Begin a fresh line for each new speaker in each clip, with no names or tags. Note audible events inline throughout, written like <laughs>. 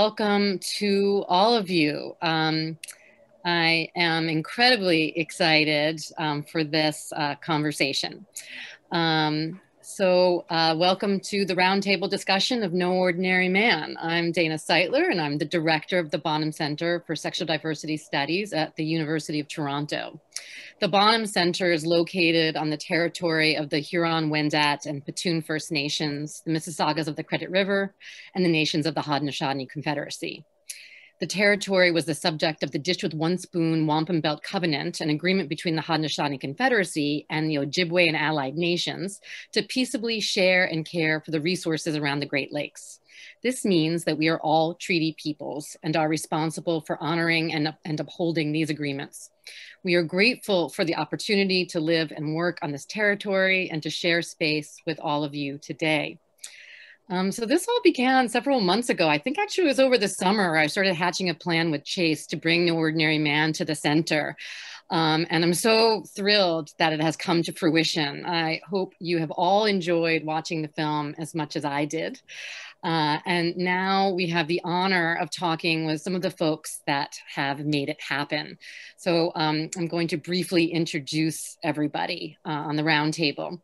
welcome to all of you. Um, I am incredibly excited um, for this uh, conversation. Um, so uh, welcome to the roundtable discussion of No Ordinary Man. I'm Dana Seitler and I'm the director of the Bonham Center for Sexual Diversity Studies at the University of Toronto. The Bonham Center is located on the territory of the Huron-Wendat and Petun First Nations, the Mississaugas of the Credit River, and the nations of the Haudenosaunee Confederacy. The territory was the subject of the Dish with One Spoon Wampum Belt Covenant, an agreement between the Haudenosaunee Confederacy and the Ojibwe and allied nations to peaceably share and care for the resources around the Great Lakes. This means that we are all treaty peoples and are responsible for honoring and, and upholding these agreements. We are grateful for the opportunity to live and work on this territory and to share space with all of you today. Um, so this all began several months ago. I think actually it was over the summer. I started hatching a plan with Chase to bring No Ordinary Man to the center. Um, and I'm so thrilled that it has come to fruition. I hope you have all enjoyed watching the film as much as I did. Uh, and now we have the honor of talking with some of the folks that have made it happen. So um, I'm going to briefly introduce everybody uh, on the roundtable.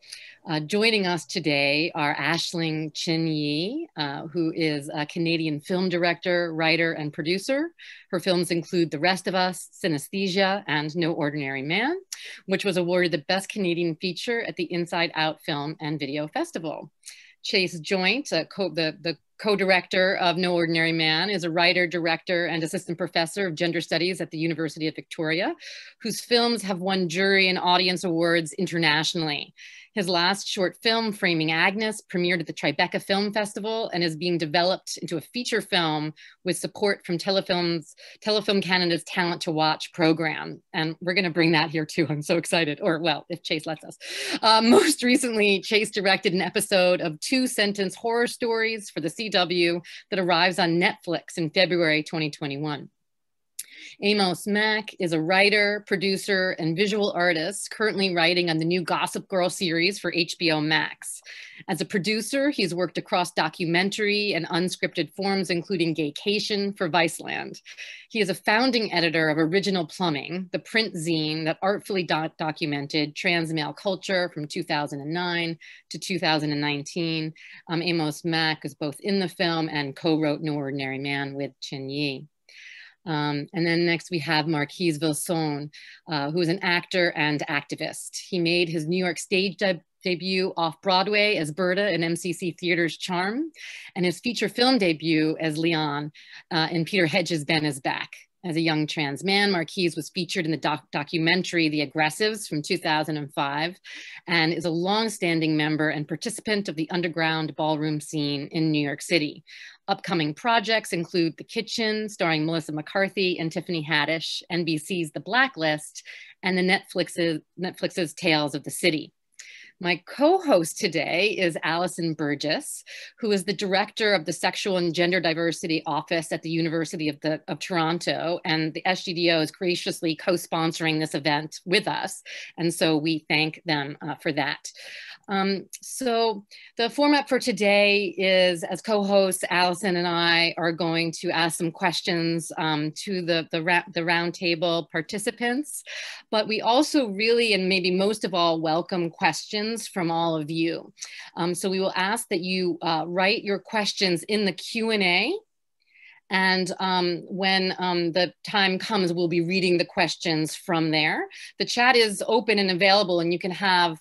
Uh, joining us today are Aisling Chin-Yee, uh, who is a Canadian film director, writer, and producer. Her films include The Rest of Us, Synesthesia, and No Ordinary Man, which was awarded the Best Canadian Feature at the Inside Out Film and Video Festival. Chase Joynt, co the, the co-director of No Ordinary Man, is a writer, director, and assistant professor of gender studies at the University of Victoria, whose films have won jury and audience awards internationally. His last short film, Framing Agnes, premiered at the Tribeca Film Festival and is being developed into a feature film with support from Telefilm's, Telefilm Canada's Talent to Watch program. And we're gonna bring that here too, I'm so excited, or well, if Chase lets us. Uh, <laughs> most recently, Chase directed an episode of two sentence horror stories for the CW that arrives on Netflix in February 2021. Amos Mac is a writer, producer, and visual artist currently writing on the new Gossip Girl series for HBO Max. As a producer, he's worked across documentary and unscripted forms, including Gaycation for Viceland. He is a founding editor of Original Plumbing, the print zine that artfully doc documented trans male culture from 2009 to 2019. Um, Amos Mac is both in the film and co-wrote No Ordinary Man with Chin Yee. Um, and then next we have Marquise Vilsón, uh, who is an actor and activist. He made his New York stage de debut off Broadway as Berta in MCC Theater's Charm, and his feature film debut as Leon uh, in Peter Hedges' Ben is Back. As a young trans man, Marquise was featured in the doc documentary The Aggressives from 2005 and is a long-standing member and participant of the underground ballroom scene in New York City. Upcoming projects include The Kitchen, starring Melissa McCarthy and Tiffany Haddish, NBC's The Blacklist, and the Netflix's, Netflix's Tales of the City. My co-host today is Allison Burgess, who is the director of the Sexual and Gender Diversity Office at the University of, the, of Toronto. And the SGDO is graciously co-sponsoring this event with us. And so we thank them uh, for that. Um, so the format for today is as co-hosts, Allison and I are going to ask some questions um, to the, the, ra the roundtable participants, but we also really, and maybe most of all, welcome questions from all of you. Um, so we will ask that you uh, write your questions in the Q&A and um, when um, the time comes, we'll be reading the questions from there. The chat is open and available and you can have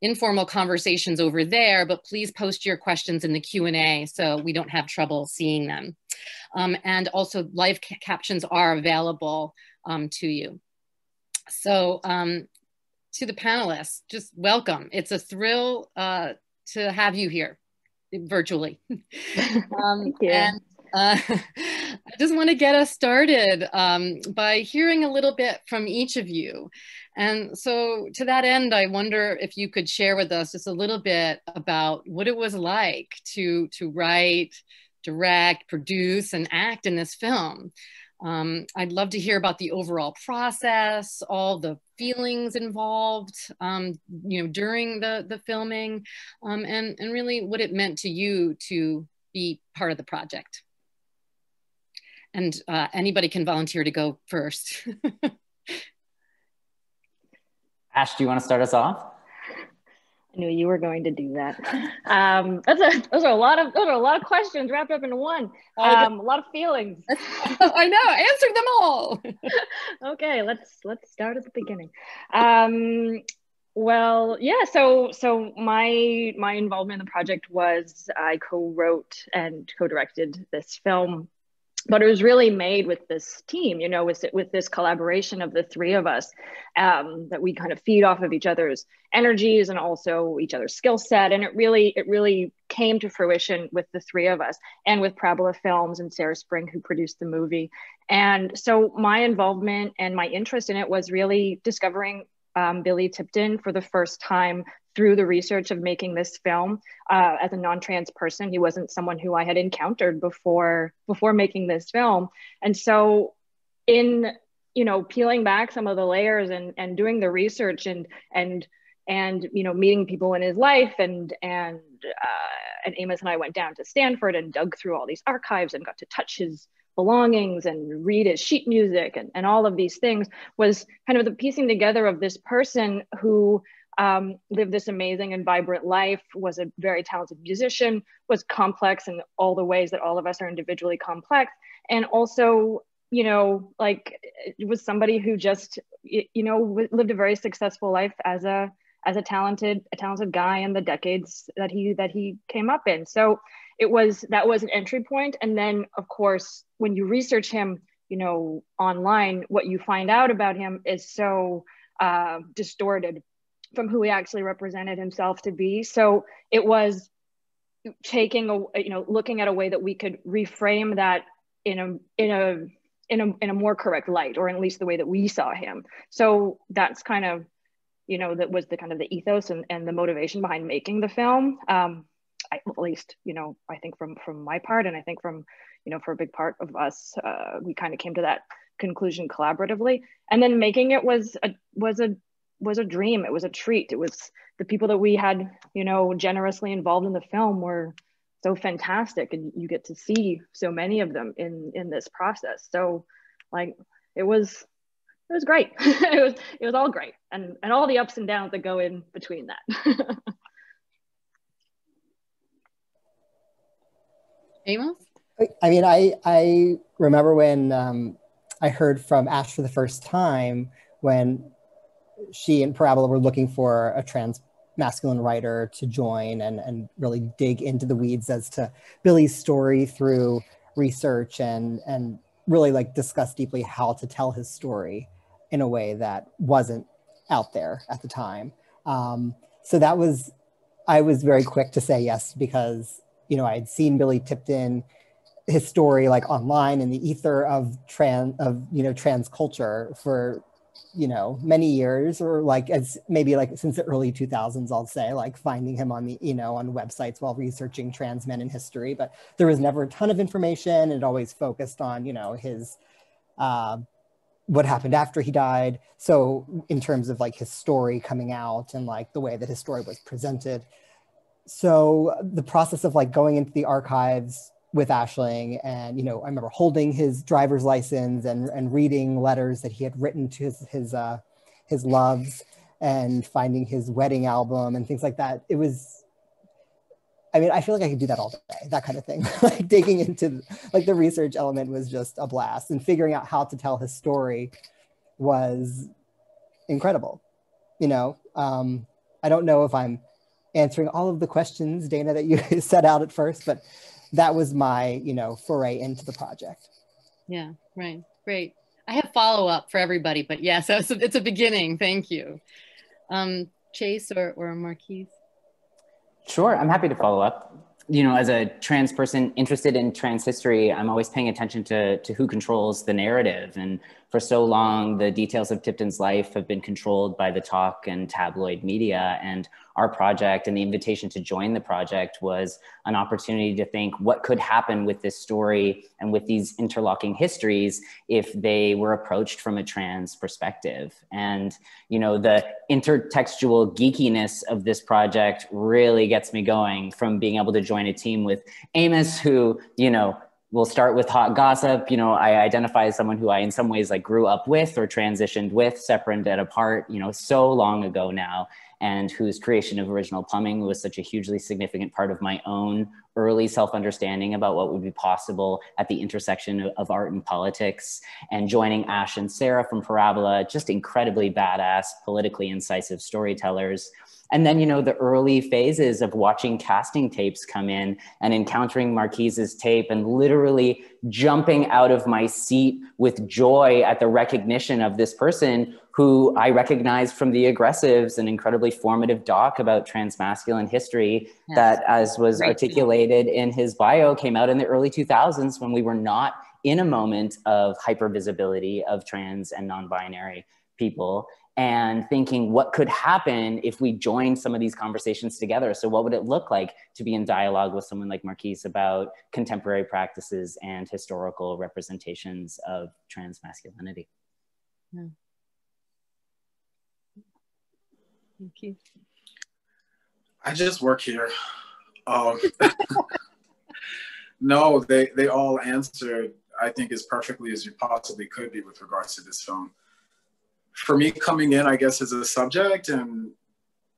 informal conversations over there, but please post your questions in the Q&A so we don't have trouble seeing them. Um, and also live ca captions are available um, to you. So um, to the panelists, just welcome. It's a thrill uh, to have you here virtually. <laughs>
Um, Thank you.
And, uh, <laughs> I just want to get us started um, by hearing a little bit from each of you. And so to that end, I wonder if you could share with us just a little bit about what it was like to, to write, direct, produce, and act in this film. Um, I'd love to hear about the overall process, all the feelings involved, um, you know, during the, the filming, um, and, and really what it meant to you to be part of the project. and uh, anybody can volunteer to go first. <laughs>
Ash, do you want to start us off?
I knew you were going to do that. Um, that's a, those are a lot of those are a lot of questions wrapped up in one. Um, a lot of feelings. <laughs>
I know. Answer them all. <laughs>
okay, let's let's start at the beginning. Um, well, yeah. So so my my involvement in the project was I co-wrote and co-directed this film but it was really made with this team you know with, with this collaboration of the three of us um, that we kind of feed off of each other's energies and also each other's skill set. And it really it really came to fruition with the three of us and with parabola films and sarah spring who produced the movie. And so my involvement and my interest in it was really discovering um, Billy Tipton for the first time through the research of making this film uh, as a non-trans person. He wasn't someone who I had encountered before before making this film, and so in you know peeling back some of the layers and and doing the research and and and you know meeting people in his life and and uh, and Amos and I went down to Stanford and dug through all these archives and got to touch his belongings and read his sheet music and, and all of these things was kind of the piecing together of this person who um, lived this amazing and vibrant life, was a very talented musician, was complex in all the ways that all of us are individually complex, and also, you know, like was somebody who just, you know, lived a very successful life as a as a talented a talented guy in the decades that he that he came up in. So it was that was an entry point, and then of course when you research him, you know, online, what you find out about him is so uh, distorted from who he actually represented himself to be. So it was taking a you know looking at a way that we could reframe that in a in a in a in a more correct light, or at least the way that we saw him. So that's kind of you know that was the kind of the ethos and, and the motivation behind making the film. Um, I, at least you know I think from from my part, and I think from you know for a big part of us, uh, we kind of came to that conclusion collaboratively. And then making it was a was a was a dream. It was a treat. It was the people that we had, you know, generously involved in the film were so fantastic, and you get to see so many of them in in this process. So, like, it was it was great. <laughs> it was it was all great, and and all the ups and downs that go in between that. <laughs>
Amos.
I mean, I I remember when um, I heard from Ash for the first time when she and Parabola were looking for a trans masculine writer to join and, and really dig into the weeds as to Billy's story through research and, and really like discuss deeply how to tell his story in a way that wasn't out there at the time. Um, so that was, I was very quick to say yes because, you know, I had seen Billy Tipton, his story like online in the ether of trans, of, you know, trans culture for you know many years or like as maybe like since the early 2000s i'll say like finding him on the you know on websites while researching trans men in history. But there was never a ton of information. It always focused on you know his uh, what happened after he died. So in terms of like his story coming out and like the way that his story was presented so the process of like going into the archives with Aisling And, you know, I remember holding his driver's license and, and reading letters that he had written to his, his, uh, his loves and finding his wedding album and things like that. It was, I mean, I feel like I could do that all day, that kind of thing. <laughs> like digging into, like the research element was just a blast and figuring out how to tell his story was incredible. You know, um, I don't know if I'm answering all of the questions, Dana, that you <laughs> set out at first, but that was my you know foray into the project.
Yeah right great. I have follow-up for everybody but yes yeah, so it's, a, it's a beginning. Thank you. Um, chase or, or marquise?
Sure i'm happy to follow up. You know as a trans person interested in trans history i'm always paying attention to, to who controls the narrative. And for so long the details of tipton's life have been controlled by the talk and tabloid media. And our project and the invitation to join the project was an opportunity to think what could happen with this story and with these interlocking histories if they were approached from a trans perspective. And, you know, the intertextual geekiness of this project really gets me going from being able to join a team with Amos, who, you know, we'll start with hot gossip. You know, I identify as someone who I, in some ways, like grew up with or transitioned with, separate and apart, you know, so long ago now, and whose creation of original plumbing was such a hugely significant part of my own early self-understanding about what would be possible at the intersection of art and politics. And joining Ash and Sarah from Parabola, just incredibly badass, politically incisive storytellers and then, you know, the early phases of watching casting tapes come in and encountering Marquise's tape and literally jumping out of my seat with joy at the recognition of this person who I recognized from the aggressives, an incredibly formative doc about transmasculine history yes. that, as was Great. articulated in his bio, came out in the early 2000s when we were not in a moment of hypervisibility of trans and non-binary people and thinking what could happen if we joined some of these conversations together. So, what would it look like to be in dialogue with someone like Marquise about contemporary practices and historical representations of trans masculinity? Yeah. Hmm.
Thank you. I just work here. Um, <laughs> no, they, they all answered, I think, as perfectly as you possibly could be with regards to this film for me coming in, I guess, as a subject and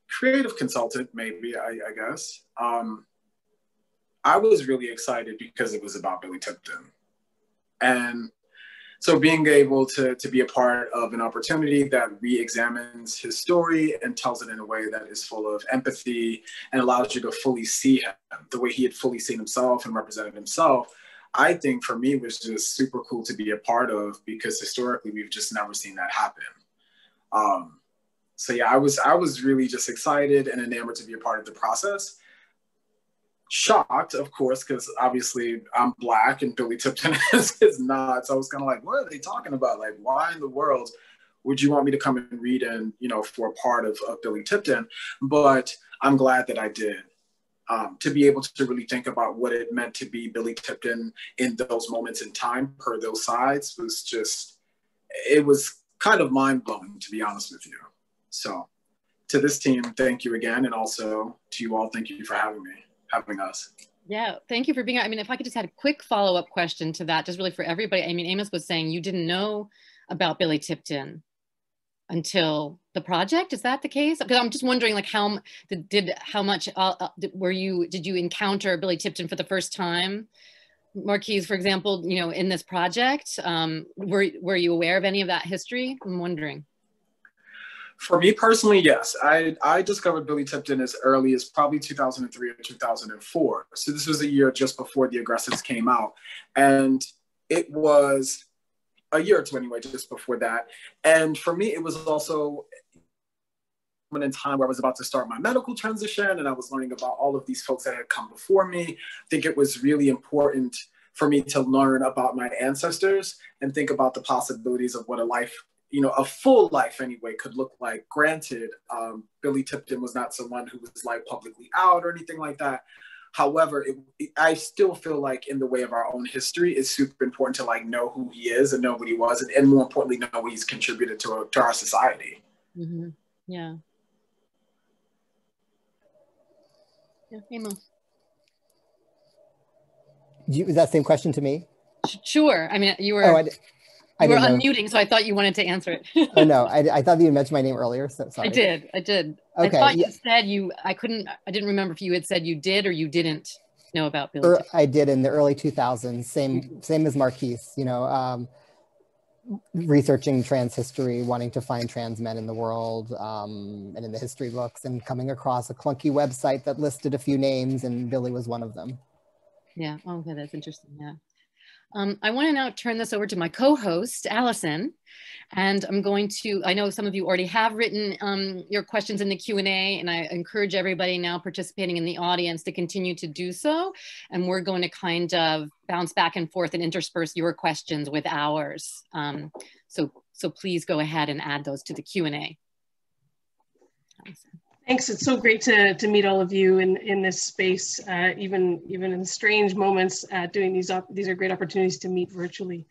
creative consultant, maybe, I, I guess, um, I was really excited because it was about Billy Tipton. And so being able to, to be a part of an opportunity that re-examines his story and tells it in a way that is full of empathy and allows you to fully see him the way he had fully seen himself and represented himself, I think for me was just super cool to be a part of because historically we've just never seen that happen. Um, so yeah, I was I was really just excited and enamored to be a part of the process. Shocked, of course, because obviously I'm black and Billy Tipton <laughs> is, is not. So I was kind of like, what are they talking about? Like, why in the world would you want me to come and read and you know for a part of, of Billy Tipton? But I'm glad that I did. Um, to be able to really think about what it meant to be Billy Tipton in those moments in time per those sides was just it was kind of mind blowing, to be honest with you. So, to this team, thank you again. And also to you all, thank you for having me, having us.
Yeah, thank you for being. I mean, if I could just add a quick follow up question to that, just really for everybody. I mean, Amos was saying you didn't know about Billy Tipton until the project is that the case because i'm just wondering like how did, did how much uh, uh, were you did you encounter billy tipton for the first time Marquise, for example, you know, in this project, um, were, were you aware of any of that history? I'm wondering.
For me personally, yes. I, I discovered Billy Tipton as early as probably 2003 or 2004. So this was a year just before The Aggressives came out. And it was a year or two anyway, just before that. And for me, it was also in time where I was about to start my medical transition and I was learning about all of these folks that had come before me. I think it was really important for me to learn about my ancestors and think about the possibilities of what a life, you know, a full life anyway, could look like. Granted, um, Billy Tipton was not someone who was like publicly out or anything like that. However, it, it, I still feel like in the way of our own history, it's super important to like know who he is and know what he was, and, and more importantly, know what he's contributed to, to our society.
Mm-hmm. Yeah. Yeah, Amos.
You, is that same question to me?
Sure. I mean, you were. Oh, I, you were unmuting, so I thought you wanted to answer
it. <laughs> oh no, <laughs> I, I thought you mentioned my name earlier. So sorry.
I did. I did. Okay. I thought yeah. you said you. I couldn't. I didn't remember if you had said you did or you didn't know about Billy. Er,
I did in the early 2000s. Same same as Marquise. You know, um, researching trans history, wanting to find trans men in the world um, and in the history books, and coming across a clunky website that listed a few names, and Billy was one of them.
Yeah. Oh, okay, that's interesting. Yeah. Um, I want to now turn this over to my co-host, Allison, and I'm going to, I know some of you already have written um, your questions in the Q&A, and I encourage everybody now participating in the audience to continue to do so. And we're going to kind of bounce back and forth and intersperse your questions with ours. Um, so, so please go ahead and add those to the Q&A.
Thanks. It's so great to, to meet all of you in, in this space, uh, even even in strange moments. Uh, doing these up, these are great opportunities to meet virtually.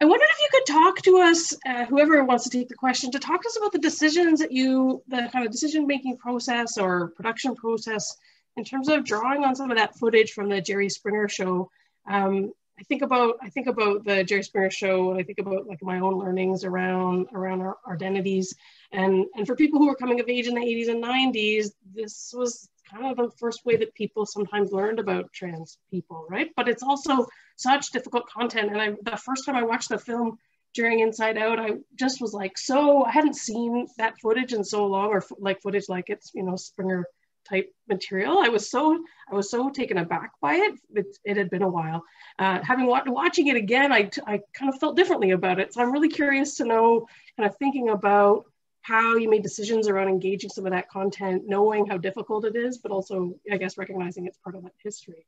I wondered if you could talk to us, uh, whoever wants to take the question, to talk to us about the decisions that you, the kind of decision making process or production process, in terms of drawing on some of that footage from the Jerry Springer show. Um, I think about I think about the Jerry Springer show, and I think about like my own learnings around around our, our identities, and and for people who were coming of age in the 80s and 90s, this was kind of the first way that people sometimes learned about trans people, right? But it's also such difficult content, and I the first time I watched the film during Inside Out, I just was like, so I hadn't seen that footage in so long, or like footage like it's you know Springer type material. I was so I was so taken aback by it. It, it had been a while. Uh, having wa- watching it again, I, I kind of felt differently about it. So I'm really curious to know, kind of thinking about how you made decisions around engaging some of that content, knowing how difficult it is, but also I guess recognizing it's part of that history.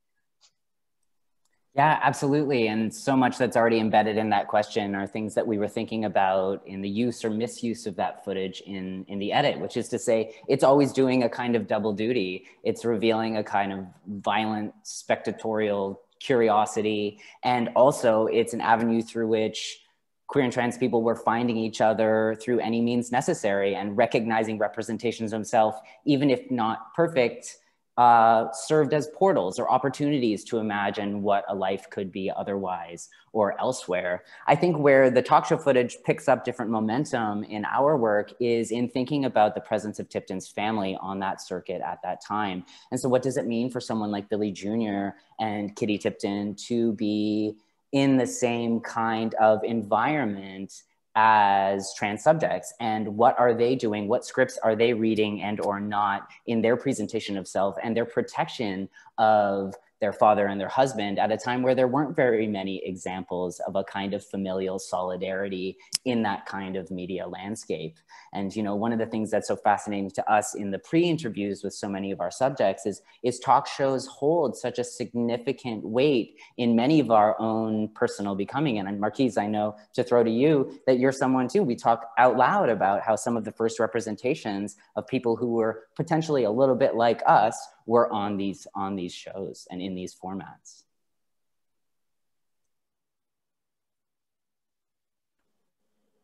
Yeah, absolutely. And so much that's already embedded in that question are things that we were thinking about in the use or misuse of that footage in, in the edit, which is to say, it's always doing a kind of double duty. It's revealing a kind of violent, spectatorial curiosity. And also, it's an avenue through which queer and trans people were finding each other through any means necessary and recognizing representations of themselves, even if not perfect uh, served as portals or opportunities to imagine what a life could be otherwise or elsewhere. I think where the talk show footage picks up different momentum in our work is in thinking about the presence of Tipton's family on that circuit at that time. And so, what does it mean for someone like Billy Jr. and Kitty Tipton to be in the same kind of environment? As trans subjects and what are they doing what scripts are they reading and or not in their presentation of self and their protection of their father and their husband at a time where there weren't very many examples of a kind of familial solidarity in that kind of media landscape. And, you know, one of the things that's so fascinating to us in the pre-interviews with so many of our subjects is, is talk shows hold such a significant weight in many of our own personal becoming. And Marquise, I know to throw to you that you're someone too, we talk out loud about how some of the first representations of people who were potentially a little bit like us were on these on these shows and in these formats.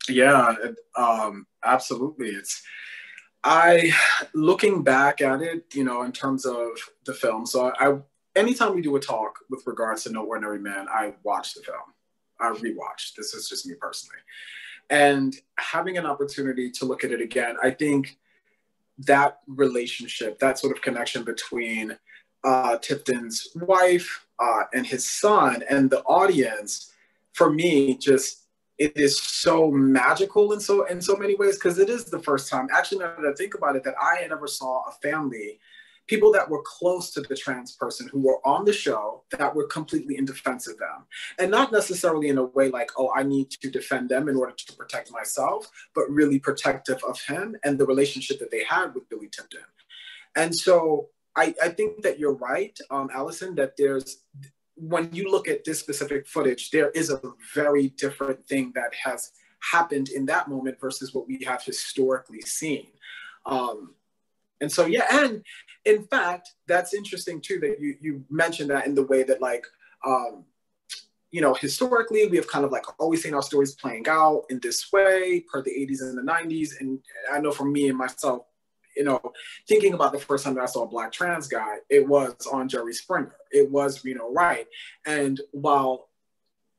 Yeah, um, absolutely. It's I looking back at it, you know, in terms of the film. So I, anytime we do a talk with regards to No Ordinary Man, I watch the film. I rewatch. This is just me personally, and having an opportunity to look at it again, I think that relationship, that sort of connection between uh, Tipton's wife uh, and his son and the audience, for me, just it is so magical in so in so many ways because it is the first time. Actually, now that I think about it, that I ever saw a family people that were close to the trans person who were on the show that were completely in defense of them. And not necessarily in a way like, oh, I need to defend them in order to protect myself, but really protective of him and the relationship that they had with Billy Tipton. And so I, I think that you're right, um, Allison, that there's, when you look at this specific footage, there is a very different thing that has happened in that moment versus what we have historically seen. Um, and so, yeah, and in fact, that's interesting too that you you mentioned that in the way that like um, you know historically we have kind of like always seen our stories playing out in this way per the 80s and the 90s, and I know for me and myself, you know, thinking about the first time that I saw a black trans guy, it was on Jerry Springer. It was Reno Wright, and while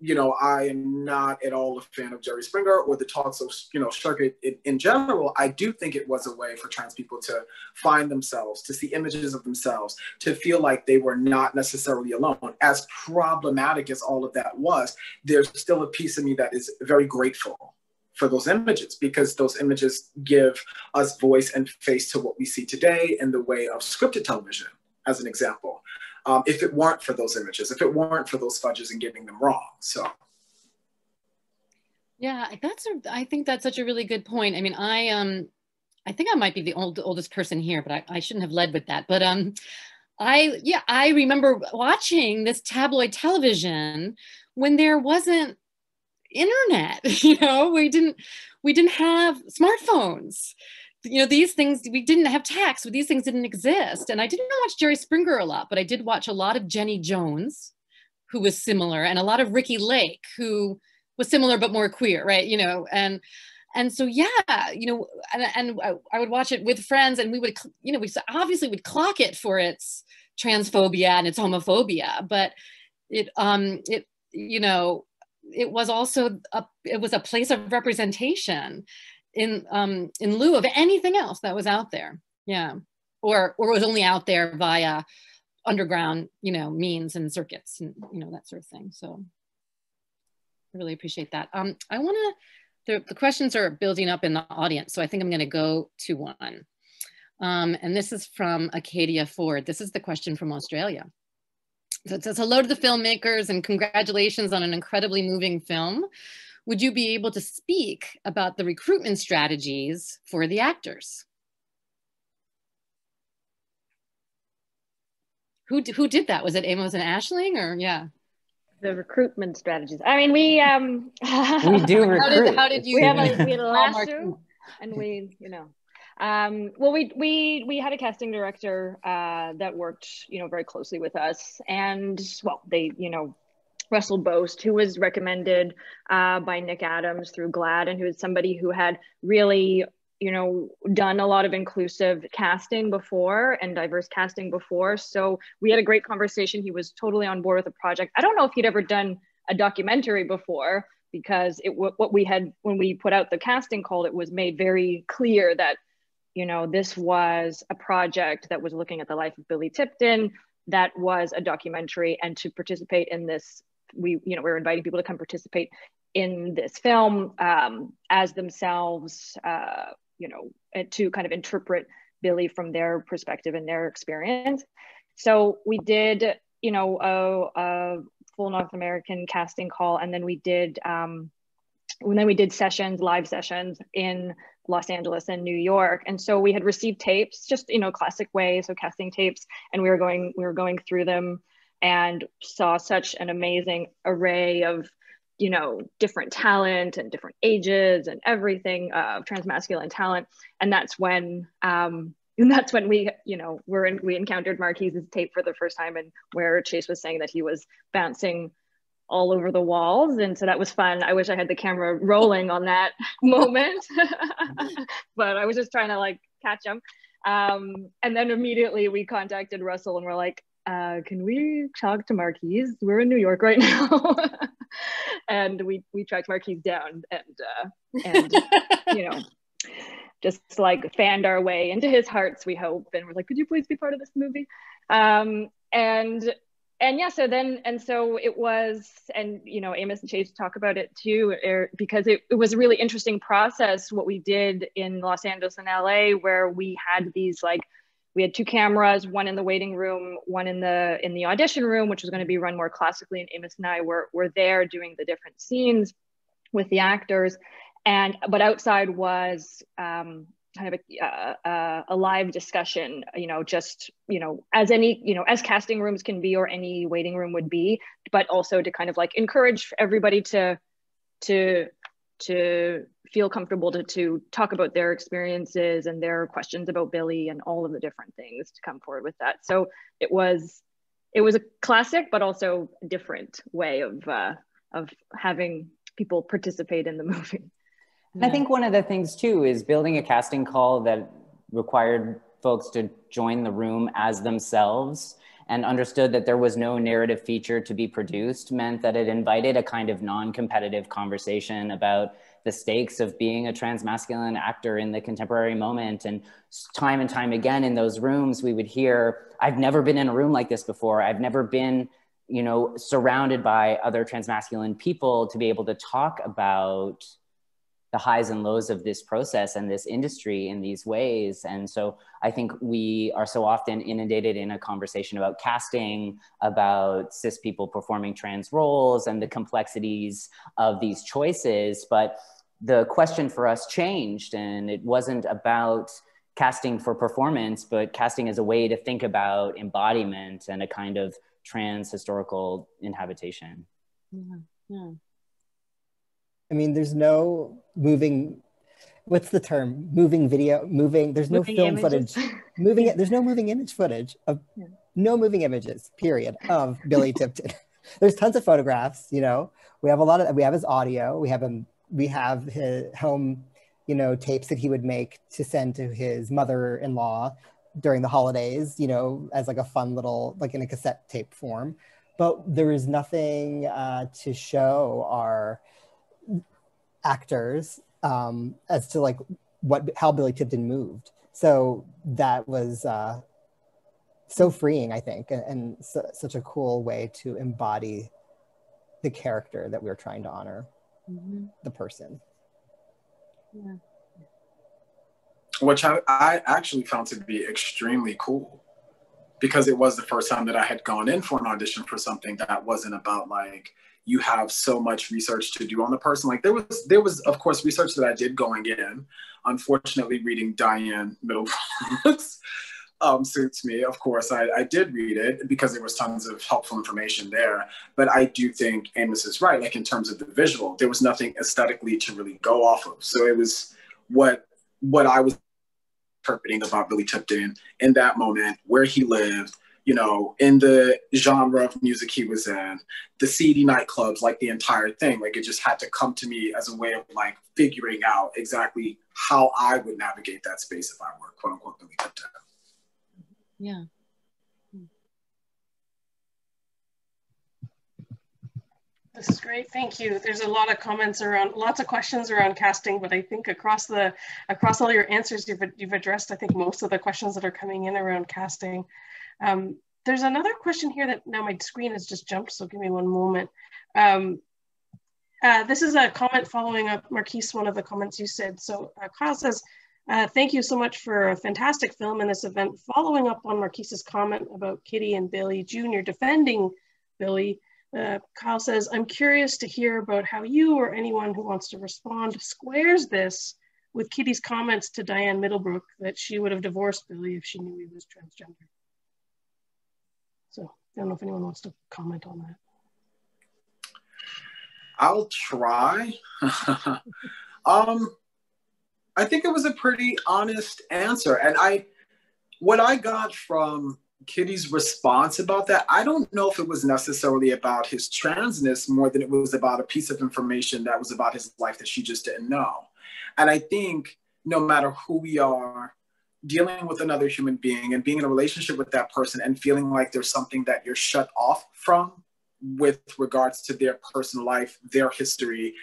you know, I am not at all a fan of Jerry Springer or the talks of, you know, circuit in, in, general. I do think it was a way for trans people to find themselves, to see images of themselves, to feel like they were not necessarily alone. As problematic as all of that was, there's still a piece of me that is very grateful for those images because those images give us voice and face to what we see today in the way of scripted television, as an example um, if it weren't for those images, if it weren't for those fudges and getting them wrong. So.
Yeah, that's a, I think that's such a really good point. I mean, I um, I think I might be the old, oldest person here, but I, I shouldn't have led with that. But um, I yeah, I remember watching this tabloid television when there wasn't internet. <laughs> You know, we didn't we didn't have smartphones you know these things we didn't have tax but these things didn't exist. And i didn't watch jerry springer a lot but i did watch a lot of jenny jones who was similar and a lot of Ricki Lake who was similar but more queer right? You know and and so yeah you know and, and I, would watch it with friends and we would you know we obviously would clock it for its transphobia and its homophobia but it um it you know, it was also a, it was a place of representation in um, in lieu of anything else that was out there. Yeah, or or was only out there via underground, you know, means and circuits and you know that sort of thing. So I really appreciate that. Um, I want to. The, the questions are building up in the audience, so I think I'm going to go to one. Um, and this is from Acadia Ford. This is the question from Australia. So it says, hello to the filmmakers and congratulations on an incredibly moving film. Would you be able to speak about the recruitment strategies for the actors? Who, who did that? Was it Amos and Aisling or yeah?
The recruitment strategies. I mean, we um <laughs>
we do recruit. <laughs>
How did, how did you?
We have a we had a lasso, and we you know um, well, we we we had a casting director uh, that worked, you know, very closely with us, and well, they, you know, Russell Boast, who was recommended uh, by Nick Adams through GLAAD, and who is somebody who had really, you know, done a lot of inclusive casting before and diverse casting before. So we had a great conversation. He was totally on board with the project. I don't know if he'd ever done a documentary before because it what we had when we put out the casting call, it was made very clear that you know, this was a project that was looking at the life of Billy Tipton, that was a documentary, and to participate in this, we, you know, we are inviting people to come participate in this film um, as themselves, uh, you know, to kind of interpret Billy from their perspective and their experience. So we did, you know, a, a full North American casting call, and then we did, um, and then we did sessions, live sessions in Los Angeles and New York. And so we had received tapes, just you know, classic way, so casting tapes, and we were going we were going through them and saw such an amazing array of you know different talent and different ages and everything of uh, transmasculine talent and that's when um and <laughs> that's when we you know we're in, we encountered marquise's tape for the first time and where chase was saying that he was bouncing all over the walls. And so that was fun. I wish I had the camera rolling on that <laughs> moment, <laughs> but I was just trying to like catch him. Um, and then immediately we contacted Russell and we're like, uh, can we talk to Marquise? We're in New York right <laughs> now. and we, we tracked Marquise down and, uh, and <laughs> you know, just like fanned our way into his hearts, we hope. And we're like, could you please be part of this movie? Um, and and yeah so then and so it was and you know amos and chase talk about it too er, because it, it was a really interesting process what we did in los angeles and la where we had these like we had two cameras one in the waiting room one in the in the audition room which was going to be run more classically and amos and i were, were there doing the different scenes with the actors. And but outside was um, kind of a, uh, a live discussion you know just you know as any you know as casting rooms can be or any waiting room would be but also to kind of like encourage everybody to to to feel comfortable to, to talk about their experiences and their questions about billy and all of the different things to come forward with that. So it was it was a classic but also a different way of uh, of having people participate in the <laughs> movie.
And I think one of the things too is building a casting call that required folks to join the room as themselves and understood that there was no narrative feature to be produced meant that it invited a kind of non-competitive conversation about the stakes of being a transmasculine actor in the contemporary moment. And time and time again in those rooms we would hear i've never been in a room like this before. I've never been you know surrounded by other transmasculine people to be able to talk about the highs and lows of this process and this industry in these ways. And so I think we are so often inundated in a conversation about casting, about cis people performing trans roles and the complexities of these choices. But the question for us changed, and it wasn't about casting for performance, but casting as a way to think about embodiment and a kind of trans historical inhabitation.
Yeah, yeah.
I mean, there's no moving. What's the term? Moving video, moving. There's no moving film images. footage. <laughs> Moving. There's no moving image footage of yeah. no moving images. Period of Billy <laughs> Tipton. <laughs> there's tons of photographs. You know, we have a lot of. We have his audio. We have him. We have his home. You know, tapes that he would make to send to his mother-in-law during the holidays. You know, as like a fun little, like in a cassette tape form but there is nothing uh, to show our actors um, as to like what how Billy Tipton moved. So that was uh, so freeing, I think, and, and su such a cool way to embody the character that we are trying to honor, mm -hmm. the person.
Yeah. Which I, I actually found to be extremely cool because it was the first time that I had gone in for an audition for something that wasn't about like you have so much research to do on the person. Like there was there was of course research that I did going in. Unfortunately, reading Diane Middlebrook's <laughs> um, suits me. Of course, I, I did read it because there was tons of helpful information there. But I do think Amos is right. Like in terms of the visual, there was nothing aesthetically to really go off of. So it was what what I was interpreting about Billy Tipton in that moment, where he lived, you know, in the genre of music he was in, the seedy nightclubs, like the entire thing. Like it just had to come to me as a way of like figuring out exactly how I would navigate that space if I were quote unquote Billy Tipton.
Yeah.
This is great, thank you. There's a lot of comments around, lots of questions around casting, but I think across the across all your answers, you've you've addressed, I think, most of the questions that are coming in around casting. Um, there's another question here that now my screen has just jumped, so give me one moment. Um, uh, this is a comment following up, Marquise, one of the comments you said. So uh, Kyle says, uh, thank you so much for a fantastic film in this event. Following up on Marquise's comment about Kitty and Billy Jr. defending Billy, uh, Kyle says, I'm curious to hear about how you or anyone who wants to respond squares this with Kitty's comments to Diane Middlebrook that she would have divorced Billy if she knew he was transgender. So I don't know if anyone wants to comment on that.
I'll try. <laughs> um, I think it was a pretty honest answer. And I, what I got from Kitty's response about that, I don't know if it was necessarily about his transness more than it was about a piece of information that was about his life that she just didn't know. And I think no matter who we are, dealing with another human being and being in a relationship with that person and feeling like there's something that you're shut off from with regards to their personal life, their history.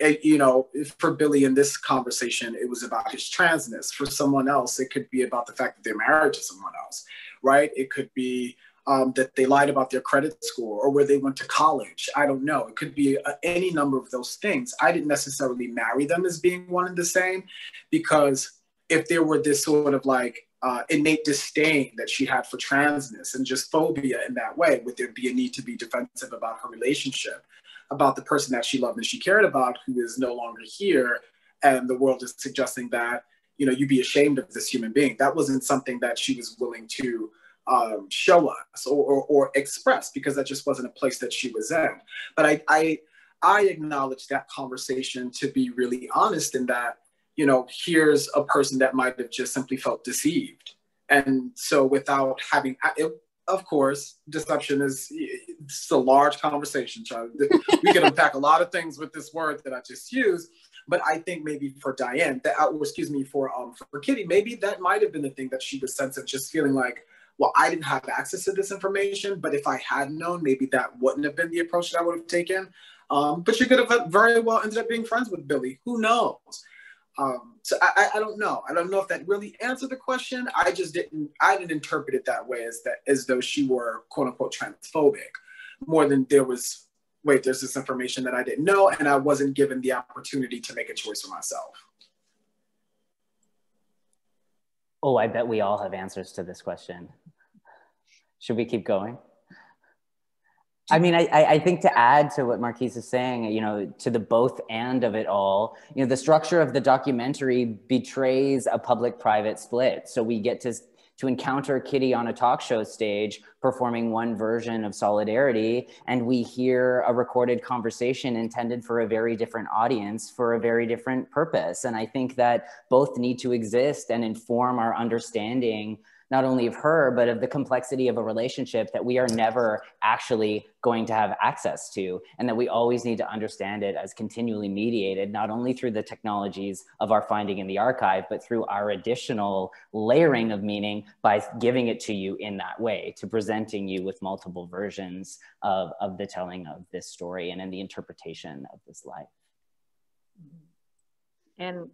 It, you know, for Billy in this conversation, it was about his transness. For someone else, it could be about the fact that they're married to someone else right? It could be um, that they lied about their credit score or where they went to college. I don't know. It could be uh, any number of those things. I didn't necessarily marry them as being one and the same because if there were this sort of like uh, innate disdain that she had for transness and just phobia in that way, would there be a need to be defensive about her relationship, about the person that she loved and she cared about who is no longer here? And the world is suggesting that you know, you'd be ashamed of this human being. That wasn't something that she was willing to um, show us or, or, or, express because that just wasn't a place that she was in. But I, I, I acknowledge that conversation to be really honest in that, you know, here's a person that might have just simply felt deceived. And so without having, it, of course, deception is it's a large conversation, Charlie. We can unpack a lot of things with this word that I just used. But I think maybe for Diane, that, or excuse me, for um for Kitty, maybe that might have been the thing that she was sensitive, just feeling like, well, I didn't have access to this information, but if I had known, maybe that wouldn't have been the approach that I would have taken. Um, but she could have very well ended up being friends with Billy. Who knows? Um, so I, I don't know. I don't know if that really answered the question. I just didn't. I didn't interpret it that way as that as though she were quote unquote transphobic, more than there was wait, there's this information that I didn't know, and I wasn't given the opportunity to make a choice for myself.
Oh, I bet we all have answers to this question. Should we keep going? I mean, I, I think to add to what Marquise is saying, you know, to the both and of it all, you know, the structure of the documentary betrays a public-private split. So we get to to encounter Kitty on a talk show stage performing one version of Solidarity, and we hear a recorded conversation intended for a very different audience for a very different purpose. And I think that both need to exist and inform our understanding not only of her, but of the complexity of a relationship that we are never actually going to have access to, and that we always need to understand it as continually mediated, not only through the technologies of our finding in the archive, but through our additional layering of meaning by giving it to you in that way, to presenting you with multiple versions of, of the telling of this story and in the interpretation of this life.
And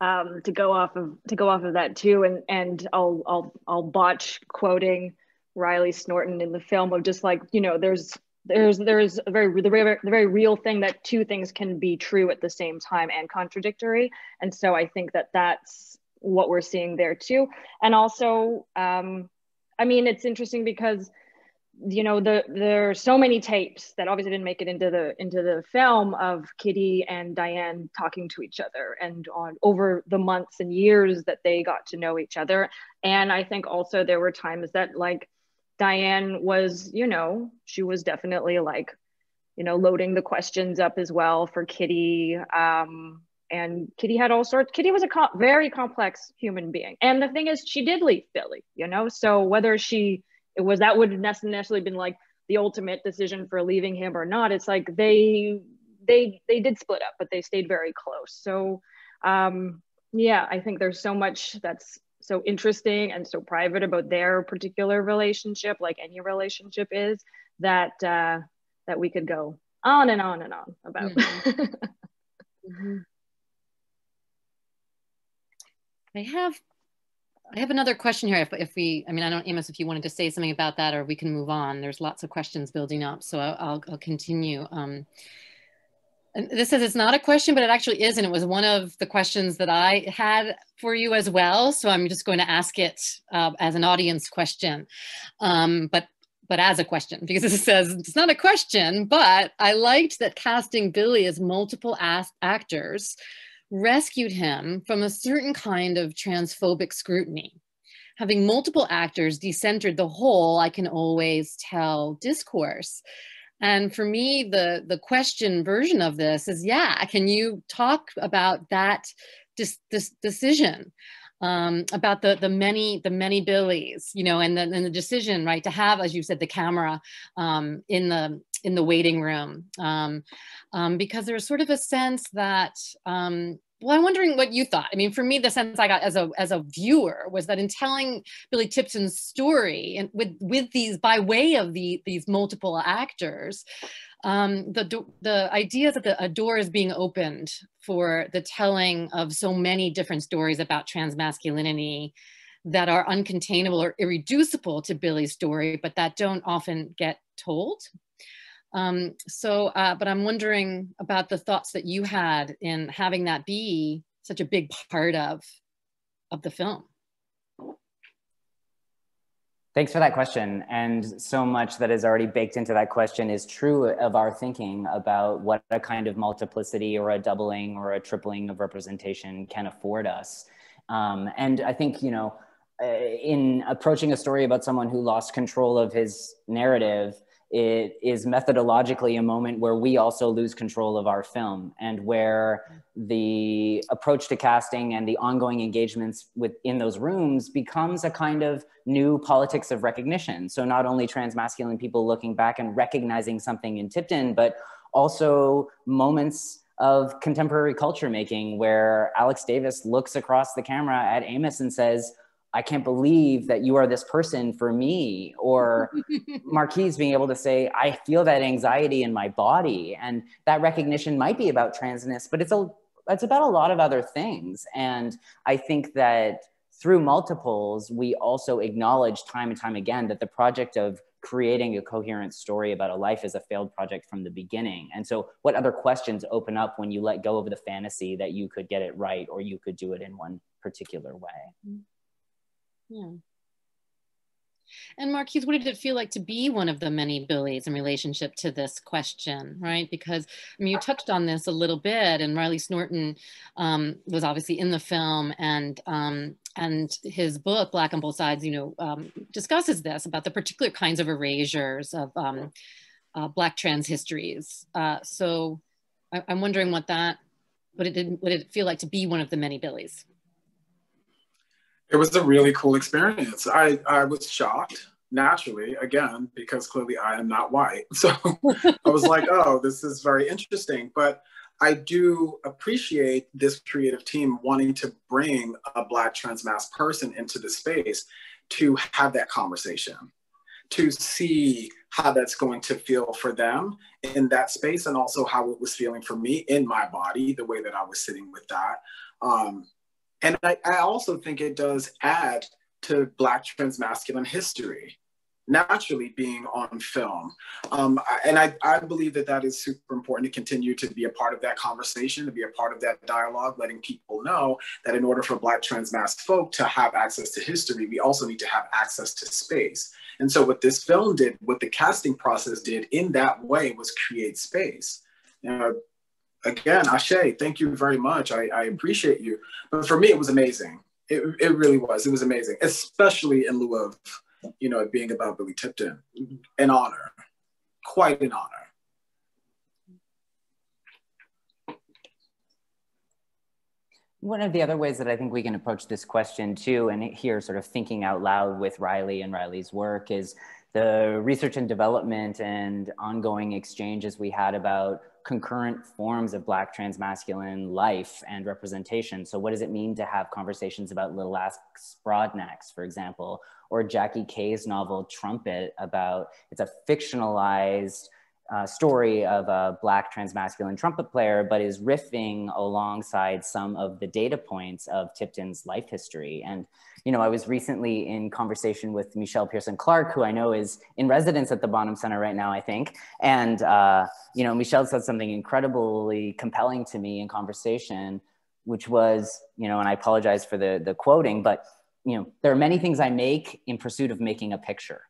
um, to go off of to go off of that too, and and I'll I'll I'll botch quoting Riley Snorton in the film of just like you know there's there's there's a very the very the very real thing that two things can be true at the same time and contradictory, and so I think that that's what we're seeing there too, and also um, I mean it's interesting because you know the there are so many tapes that obviously didn't make it into the into the film of Kitty and Diane talking to each other and on over the months and years that they got to know each other. And I think also there were times that like Diane was you know she was definitely like you know loading the questions up as well for Kitty um and Kitty had all sorts Kitty was a co very complex human being. And the thing is she did leave Billy you know? So whether she it was that would necessarily been like the ultimate decision for leaving him or not it's like they they they did split up but they stayed very close so um yeah i think there's so much that's so interesting and so private about their particular relationship like any relationship is that uh that we could go on and on and on about mm-hmm. <laughs> mm-hmm.
i have I have another question here. If, if we, I mean, I don't, Amos, if you wanted to say something about that, or we can move on. There's lots of questions building up, so I'll, I'll, continue. Um, and this says it's not a question, but it actually is, and it was one of the questions that I had for you as well. So I'm just going to ask it uh, as an audience question, um, but but as a question because it says it's not a question. But I liked that casting Billy as multiple actors rescued him from a certain kind of transphobic scrutiny. Having multiple actors decentered the whole I can always tell discourse. And for me, the, the question version of this is, yeah, can you talk about that dis, dis, decision? Um, about the the many the many billies, you know, and the, and the decision, right, to have, as you said, the camera um, in the in the waiting room, um, um because there's sort of a sense that um, well, I'm wondering what you thought. I mean, for me, the sense I got as a as a viewer was that in telling Billy Tipton's story and with with these by way of the these multiple actors, um, the the idea that the, a door is being opened for the telling of so many different stories about transmasculinity that are uncontainable or irreducible to Billy's story, but that don't often get told. Um, so, uh, but I'm wondering about the thoughts that you had in having that be such a big part of of the film.
Thanks for that question. And so much that is already baked into that question is true of our thinking about what a kind of multiplicity or a doubling or a tripling of representation can afford us. Um, and I think, you know, uh, in approaching a story about someone who lost control of his narrative, it is methodologically a moment where we also lose control of our film and where the approach to casting and the ongoing engagements within those rooms becomes a kind of new politics of recognition. So not only transmasculine people looking back and recognizing something in Tipton, but also moments of contemporary culture making where Alex Davis looks across the camera at Amos and says, I can't believe that you are this person for me. Or <laughs> Marquise being able to say, I feel that anxiety in my body. And that recognition might be about transness, but it's a it's about a lot of other things. And I think that through multiples, we also acknowledge time and time again that the project of creating a coherent story about a life is a failed project from the beginning. And so, what other questions open up when you let go of the fantasy that you could get it right or you could do it in one particular way? Mm-hmm.
Yeah. And Marquise, what did it feel like to be one of the many Billies in relationship to this question, right? Because I mean, you touched on this a little bit, and Riley Snorton um, was obviously in the film, and um, and his book Black on Both Sides, you know, um, discusses this about the particular kinds of erasures of um, uh, Black trans histories. Uh, so I, am wondering what that, what it did, what did it feel like to be one of the many Billies?
It was a really cool experience. I, I was shocked naturally again because clearly I am not white. <laughs> So I was like, oh, this is very interesting. But I do appreciate this creative team wanting to bring a Black trans masc person into the space to have that conversation, to see how that's going to feel for them in that space, and also how it was feeling for me in my body, the way that I was sitting with that. Um, and I, I also think it does add to Black trans masculine history naturally being on film. Um, and I, I believe that that is super important to continue to be a part of that conversation, to be a part of that dialogue, letting people know that in order for Black trans masc folk to have access to history, we also need to have access to space. And so what this film did, what the casting process did in that way was create space. You know, again, Ash, thank you very much. I, I appreciate you. But for me, it was amazing. It, it really was. It was amazing, especially in lieu of you know, being about Billy Tipton. An honor, quite an honor.
One of the other ways that I think we can approach this question too, and here sort of thinking out loud with Riley and Riley's work is the research and development and ongoing exchanges we had about concurrent forms of Black transmasculine life and representation. So what does it mean to have conversations about Little Axe Broadnax, for example, or Jackie Kay's novel Trumpet about, it's a fictionalized uh, story of a black transmasculine trumpet player, but is riffing alongside some of the data points of Tipton's life history. And, you know, I was recently in conversation with Michelle Pearson Clarke, who I know is in residence at the Bonham Center right now, I think. And, uh, you know, Michelle said something incredibly compelling to me in conversation, which was, you know, and I apologize for the, the quoting, but you know, there are many things I make in pursuit of making a picture.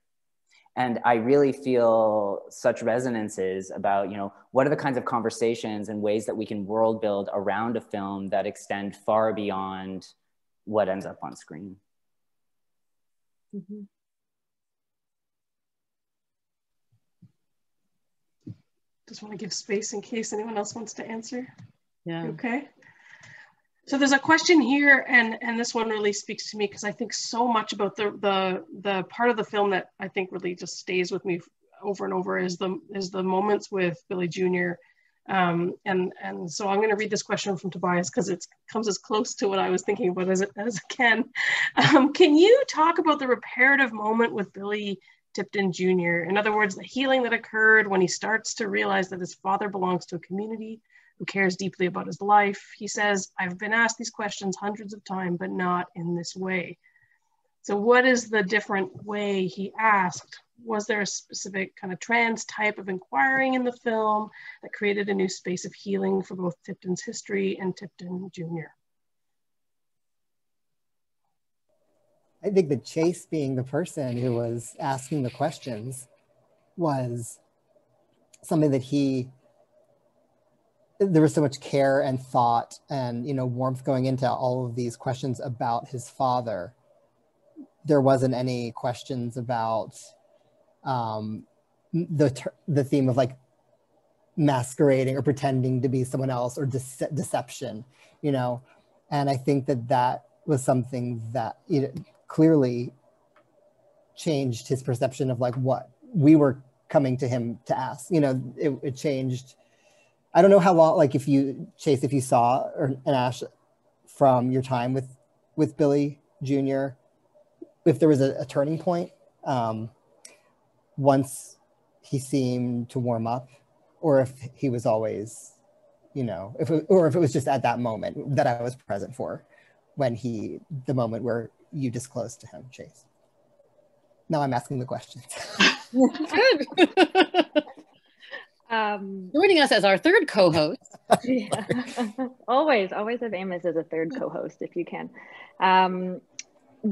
And I really feel such resonances about, you know, what are the kinds of conversations and ways that we can world build around a film that extend far beyond what ends up on screen.
Mm-hmm. Just want to give space in case anyone else wants to answer.
Yeah.
Okay. So there's a question here, and and this one really speaks to me because I think so much about the the the part of the film that I think really just stays with me over and over is the is the moments with Billy Jr. Um, and and so I'm going to read this question from Tobias because it comes as close to what I was thinking about as as can. Um, can you talk about the reparative moment with Billy Tipton Jr.? In other words, the healing that occurred when he starts to realize that his father belongs to a community who cares deeply about his life. He says, I've been asked these questions hundreds of times, but not in this way. So, what is the different way he asked? Was there a specific kind of trans type of inquiring in the film that created a new space of healing for both Tipton's history and Tipton Jr.?
I think that Chase being the person who was asking the questions was something that he there was so much care and thought and you know warmth going into all of these questions about his father there wasn't any questions about um, the the theme of like masquerading or pretending to be someone else or de- deception you know and i think that that was something that you know, clearly changed his perception of like what we were coming to him to ask you know it, it changed I don't know how long, like if you Chase, if you saw or an Ash from your time with with Billy Jr., if there was a, a turning point um, once he seemed to warm up, or if he was always, you know, if it, or if it was just at that moment that I was present for, when he the moment where you disclosed to him, Chase. Now I'm asking the questions.
Good. <laughs> Um, Joining us as our third co-host. <laughs>
yeah. <laughs> always, always have Amos as a third co-host if you can. Um,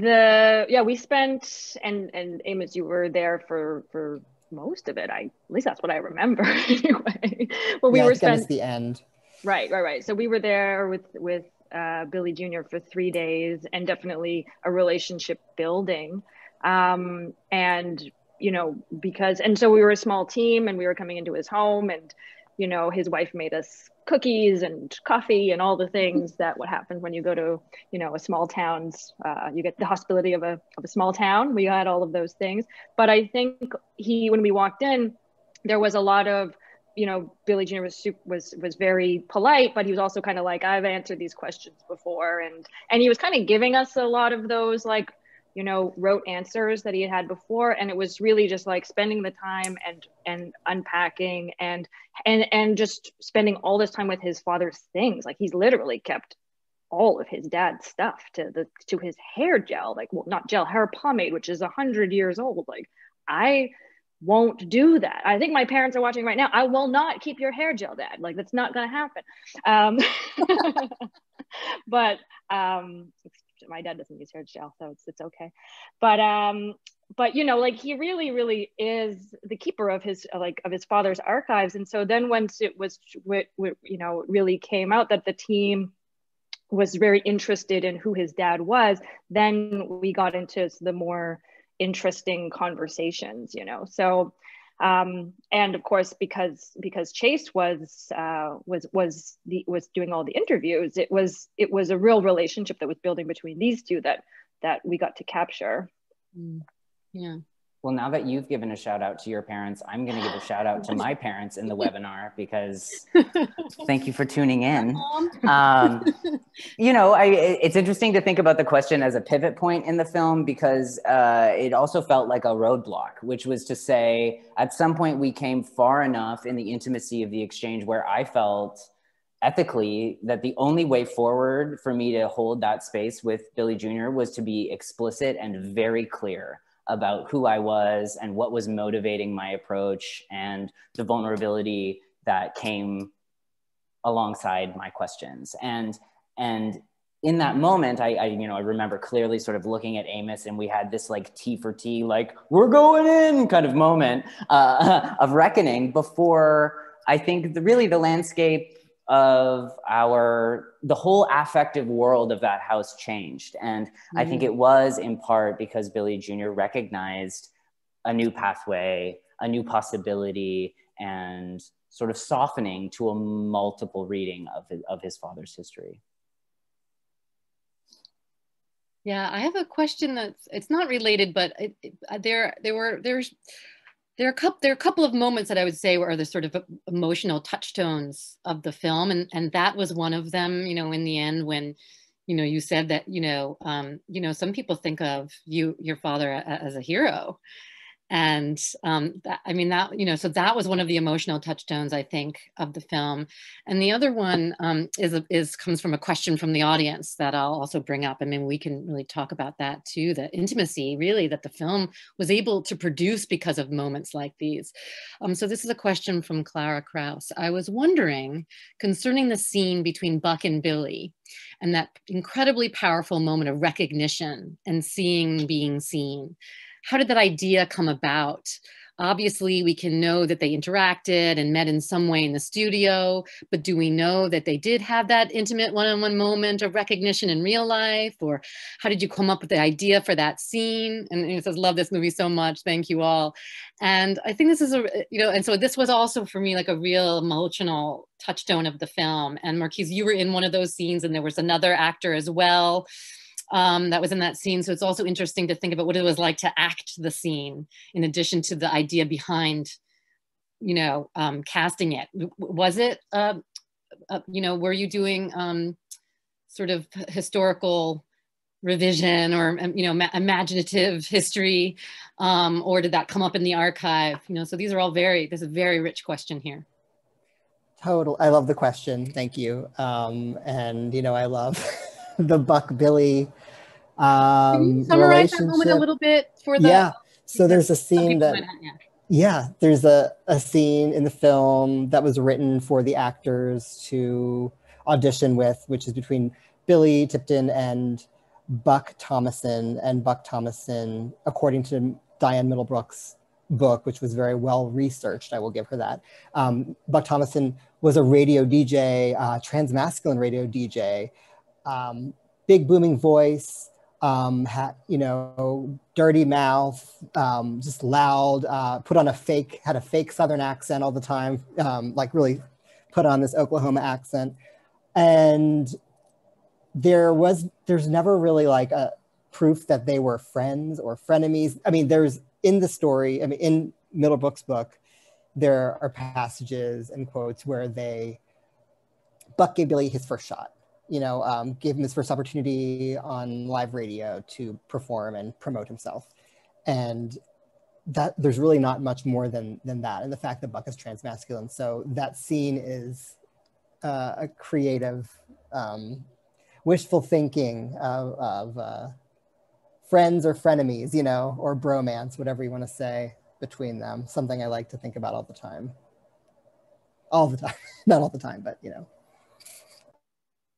the yeah, we spent and and Amos, you were there for for most of it. I at least that's what I remember <laughs> anyway.
Well, we yeah, were spent the end.
Right, right, right. So we were there with with uh, Billy Jr. for three days, and definitely a relationship building. Um, and you know, because, and so we were a small team and we were coming into his home and you know, his wife made us cookies and coffee and all the things that what happens when you go to, you know, a small town's, uh, you get the hospitality of a, of a small town. We had all of those things. But I think he, when we walked in, there was a lot of, you know, Billy Jr. was was was very polite, but he was also kind of like, I've answered these questions before, and and he was kind of giving us a lot of those like you know, rote answers that he had had before. And it was really just like spending the time and, and unpacking and, and, and just spending all this time with his father's things. Like he's literally kept all of his dad's stuff to the, to his hair gel, like, well, not gel, hair pomade, which is a hundred years old. Like I won't do that. I think my parents are watching right now. I will not keep your hair gel, dad. Like that's not going to happen. Um, <laughs> but um, my dad doesn't use hair gel, so it's it's okay. But um, but you know, like he really, really is the keeper of his like of his father's archives. And so then once it was, you know, really came out that the team was very interested in who his dad was, then we got into the more interesting conversations, you know. So um, and of course because because Chase was uh, was was the was doing all the interviews, it was it was a real relationship that was building between these two that that we got to capture.
Mm. Yeah.
Well, now that you've given a shout out to your parents, I'm going to give a shout out to my parents in the webinar because thank you for tuning in. Um, <laughs> you know, I, it's interesting to think about the question as a pivot point in the film because uh, it also felt like a roadblock, which was to say, at some point we came far enough in the intimacy of the exchange where I felt ethically that the only way forward for me to hold that space with Billy Jr. was to be explicit and very clear about who I was and what was motivating my approach and the vulnerability that came alongside my questions. And and in that moment, I, I, you know I remember clearly sort of looking at Amos, and we had this like T for T, like we're going in kind of moment uh, <laughs> of reckoning before I think the, really the landscape of our the whole affective world of that house changed and mm-hmm. i think mm-hmm. it was in part because billy jr recognized a new pathway a new possibility and sort of softening to a multiple reading of his, of his father's history
yeah i have a question that's it's not related but it, it, there there were there's there are a couple there are a couple of moments that I would say were the sort of emotional touchstones of the film, and and that was one of them. You know, in the end, when you know you said that you know um, you know some people think of you your father as a hero, and um, that, i mean that you know so that was one of the emotional touchstones i think of the film. And the other one um, is is comes from a question from the audience that i'll also bring up. I mean we can really talk about that too the intimacy really that the film was able to produce because of moments like these. Um, so this is a question from clara kraus i was wondering concerning the scene between buck and billy and that incredibly powerful moment of recognition and seeing being seen how did that idea come about? Obviously, we can know that they interacted and met in some way in the studio, but do we know that they did have that intimate one on one moment of recognition in real life? Or how did you come up with the idea for that scene? And it says, Love this movie so much. Thank you all. And I think this is a, you know, and so this was also for me like a real emotional touchstone of the film. And Marquise, you were in one of those scenes, and there was another actor as well um, that was in that scene. So it's also interesting to think about what it was like to act the scene in addition to the idea behind, you know, um, casting it. Was it, uh, uh, you know, were you doing um, sort of historical revision or um, you know imaginative history um, or did that come up in the archive you know so these are all very there's a very rich question here
total i love the question thank you um, and you know i love <laughs> <laughs> the Buck Billy um,
summarize that moment a little bit for the
yeah. So there's a scene that yeah. yeah, there's a, a scene in the film that was written for the actors to audition with, which is between Billy Tipton and Buck Thomason. And Buck Thomason, according to Diane Middlebrooks' book, which was very well researched, I will give her that. Um, Buck Thomason was a radio DJ, uh, transmasculine radio DJ um, big booming voice, um, you know, dirty mouth, um, just loud, uh, put on a fake, had a fake Southern accent all the time, um, like really put on this Oklahoma accent. And there was, there's never really like a proof that they were friends or frenemies. I mean, there's in the story, I mean, in Middlebrooks' book, there are passages and quotes where they, Buck gave Billy his first shot you know, um, gave him his first opportunity on live radio to perform and promote himself. And that there's really not much more than than that. And the fact that Buck is transmasculine. So that scene is uh, a creative, um, wishful thinking of, of uh, friends or frenemies, you know, or bromance, whatever you want to say between them. Something I like to think about all the time. All the time, <laughs> not all the time, but you know.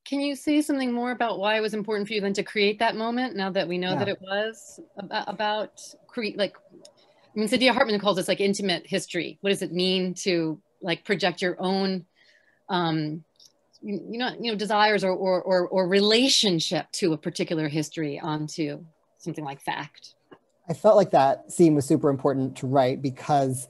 Can you say something more about why it was important for you then to create that moment now that we know yeah. that it was about, about create like I mean Saidiya Hartman calls this like intimate history. What does it mean to like project your own um you know you know desires or or or, or relationship to a particular history onto something like fact?
I felt like that scene was super important to write because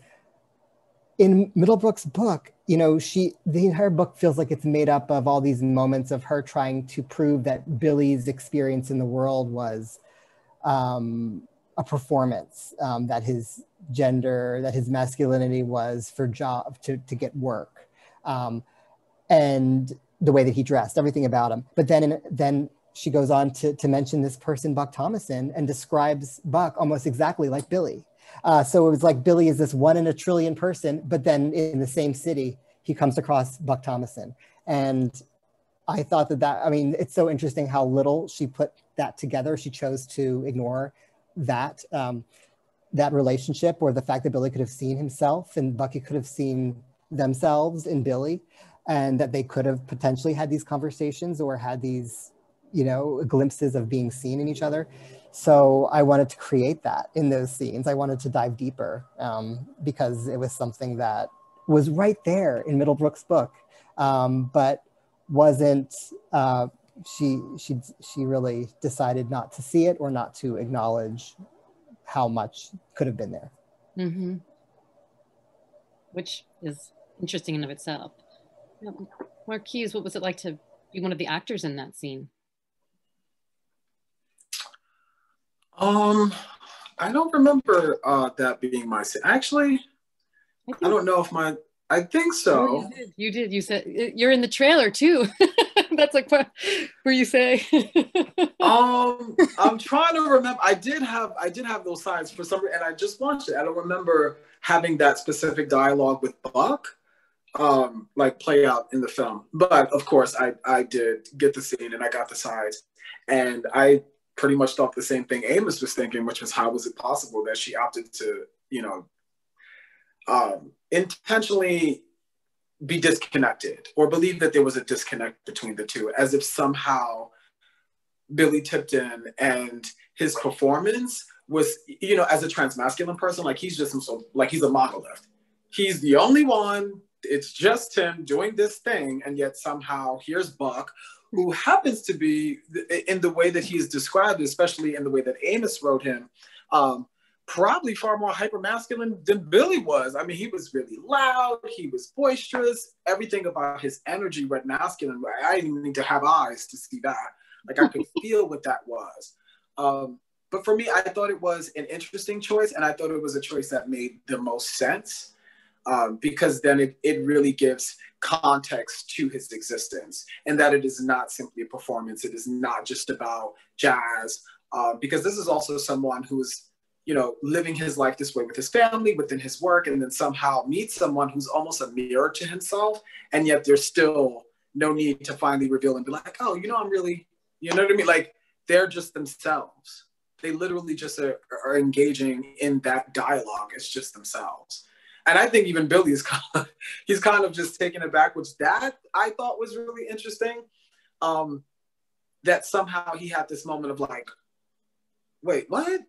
in Middlebrooks' book, you know, she the entire book feels like it's made up of all these moments of her trying to prove that Billy's experience in the world was um, a performance, um, that his gender, that his masculinity was for job to to get work, um, and the way that he dressed, everything about him. But then in, then she goes on to to mention this person, Buck Thomason, and describes Buck almost exactly like Billy uh, so it was like Billy is this one in a trillion person, but then in the same city, he comes across Buck Thomason. And I thought that that, I mean, it's so interesting how little she put that together. She chose to ignore that, um, that relationship or the fact that Billy could have seen himself and Bucky could have seen themselves in Billy and that they could have potentially had these conversations or had these, you know, glimpses of being seen in each other. So I wanted to create that in those scenes. I wanted to dive deeper um, because it was something that was right there in Middlebrooks' book, um, but wasn't. Uh, she she she really decided not to see it or not to acknowledge how much could have been there.
Mm-hmm. Which is interesting in of itself. Marquise, what was it like to be one of the actors in that scene?
Um, I don't remember uh, that being my actually. I, I, don't know if my. I think so.
You, did. you did. You said you're in the trailer too. <laughs> That's like what where you say. <laughs>
um, I'm trying to remember. I did have I did have those signs for some, and I just watched it. I don't remember having that specific dialogue with Buck, um, like play out in the film. But of course, I I did get the scene and I got the sides, and I pretty much thought the same thing Amos was thinking, which was how was it possible that she opted to, you know, um, intentionally be disconnected or believe that there was a disconnect between the two, as if somehow Billy Tipton and his performance was, you know, as a transmasculine person, like he's just some sort of, like he's a monolith. He's the only one. It's just him doing this thing, and yet somehow here's Buck, who happens to be in the way that he's described, especially in the way that Amos wrote him, um, probably far more hyper masculine than Billy was. I mean, he was really loud, he was boisterous, everything about his energy read masculine. I didn't even need to have eyes to see that. Like I could <laughs> feel what that was. Um, but for me, I thought it was an interesting choice, and I thought it was a choice that made the most sense um, because then it, it really gives context to his existence and that it is not simply a performance. It is not just about jazz, uh, because this is also someone who's you know, living his life this way with his family, within his work, and then somehow meets someone who's almost a mirror to himself. And yet there's still no need to finally reveal and be like, oh, you know, I'm really, you know what I mean? Like they're just themselves. They literally just are, are engaging in that dialogue It's just themselves and I think even Billy is <laughs> kind of, he's kind of just taken it back, which that I thought was really interesting. Um, that somehow he had this moment of like, wait, what?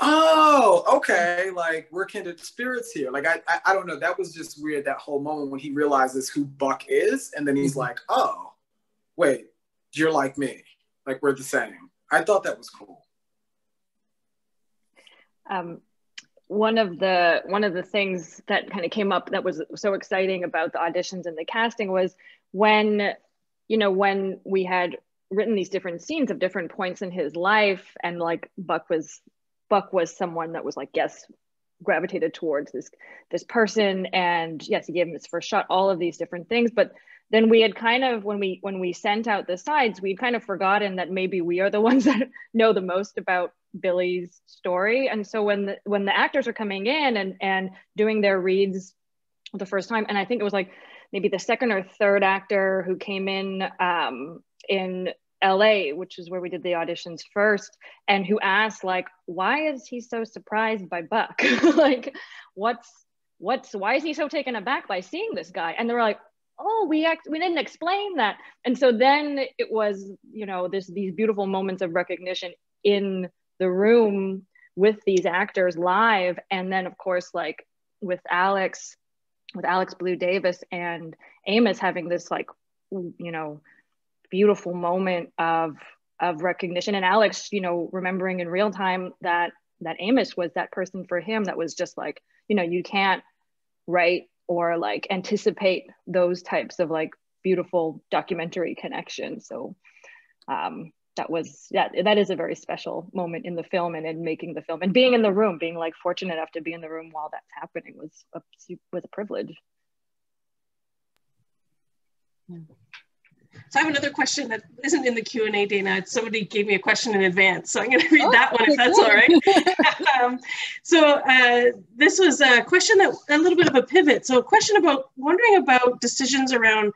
Oh, okay. Like we're kindred spirits here. Like I, I, I don't know. That was just weird. That whole moment when he realizes who Buck is, and then he's mm-hmm. like, oh, wait, you're like me. Like we're the same. I thought that was cool.
Um, one of the one of the things that kind of came up that was so exciting about the auditions and the casting was when you know when we had written these different scenes of different points in his life and like buck was buck was someone that was like yes gravitated towards this this person and yes he gave him his first shot all of these different things. But then we had kind of when we when we sent out the sides we'd kind of forgotten that maybe we are the <laughs> ones that know the most about billy's story and so when the when the actors are coming in and and doing their reads the first time and i think it was like maybe the second or third actor who came in um, in LA, which is where we did the auditions first, and who asked like, why is he so surprised by Buck? <laughs> like, what's what's why is he so taken aback by seeing this guy? And they were like, oh, we act we didn't explain that. And so then it was, you know, this these beautiful moments of recognition in the room with these actors live, and then of course like with Alex, with Alex Blue Davis and Amos having this like, you know beautiful moment of of recognition. And alex you know remembering in real time that that amos was that person for him that was just like you know you can't write or like anticipate those types of like beautiful documentary connections. So um that was yeah that is a very special moment in the film and in making the film and being in the room being like fortunate enough to be in the room while that's happening was a was a privilege
yeah. So I have another question that isn't in the Q and A, Dana. Somebody gave me a question in advance, so I'm going to read oh, that one if that's all right. <laughs> um, so uh, this was a question that a little bit of a pivot. So a question about wondering about decisions around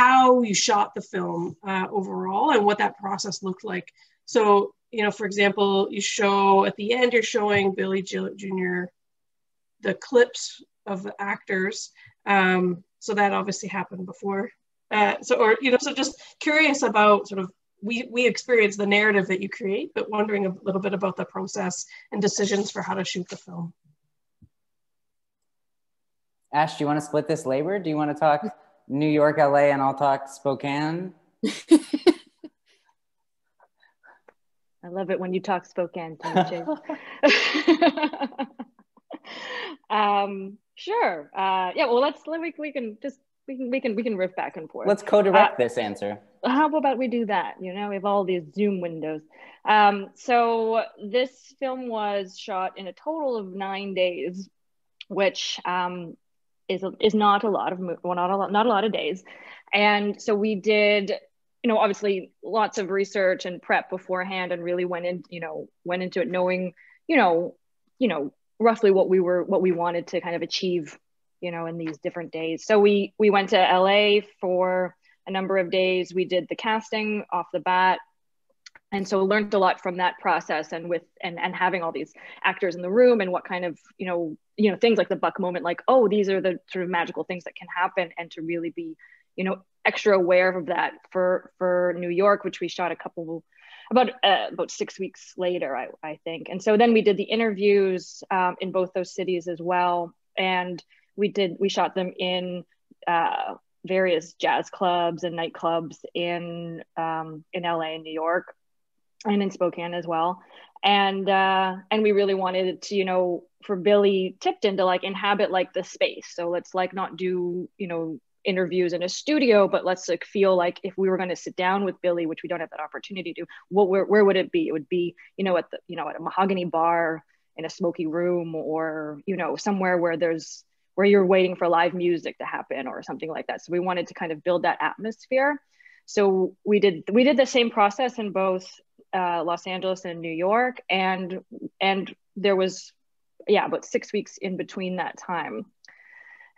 how you shot the film uh, overall and what that process looked like. So you know, for example, you show at the end you're showing Billy Jr. the clips of the actors. Um, so that obviously happened before uh, so, or, you know, so just curious about sort of, we, we experience the narrative that you create, but wondering a little bit about the process and decisions for how to shoot the film.
Ash, do you want to split this labor? Do you want to talk New York, LA, and I'll talk Spokane? <laughs>
I love it when you talk Spokane, <laughs> um, sure. Uh, yeah, well, let's, let, we, we can just we can we can we can riff back and forth.
Let's co-direct uh, this answer.
How about we do that? You know, we have all these Zoom windows. Um, so this film was shot in a total of nine days, which um, is is not a lot of well, not a lot not a lot of days, and so we did. You know, obviously, lots of research and prep beforehand, and really went in. You know, went into it knowing, you know, you know, roughly what we were, what we wanted to kind of achieve you know, in these different days. So we we went to LA for a number of days. We did the casting off the bat. And so learned a lot from that process and with and, and having all these actors in the room and what kind of, you know, you know, things like the buck moment, like, oh, these are the sort of magical things that can happen and to really be, you know, extra aware of that for for New York, which we shot a couple about uh, about six weeks later, I, I think. And so then we did the interviews um, in both those cities as well. And we did we shot them in uh, various jazz clubs and nightclubs in um, in LA and New York and in Spokane as well. And uh, and we really wanted to, you know, for Billy Tipton to like inhabit like the space. So let's like not do, you know, interviews in a studio, but let's like feel like if we were going to sit down with Billy, which we don't have that opportunity to, what where, where would it be? It would be, you know, at the, you know, at a mahogany bar in a smoky room or, you know, somewhere where there's where you're waiting for live music to happen or something like that. So we wanted to kind of build that atmosphere. So we did we did the same process in both uh, Los Angeles and New York, and and there was yeah about six weeks in between that time.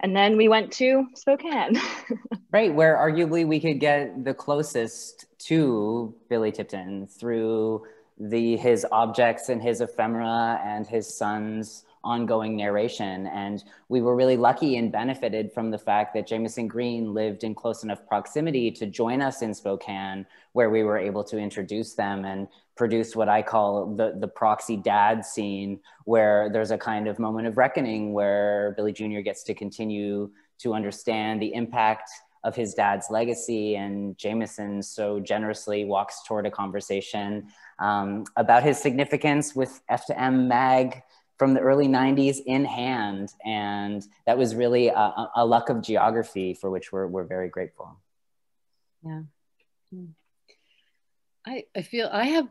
And then we went to Spokane. <laughs>
right, where arguably we could get the closest to Billy Tipton through the his objects and his ephemera and his son's ongoing narration. And we were really lucky and benefited from the fact that Jamison Green lived in close enough proximity to join us in Spokane, where we were able to introduce them and produce what I call the, the proxy dad scene, where there's a kind of moment of reckoning where Billy Jr. gets to continue to understand the impact of his dad's legacy. And Jamison so generously walks toward a conversation um, about his significance with F to M Mag from the early 90s in hand. And that was really a, a luck of geography for which we're, we're very grateful.
Yeah. Hmm. I, I feel I have,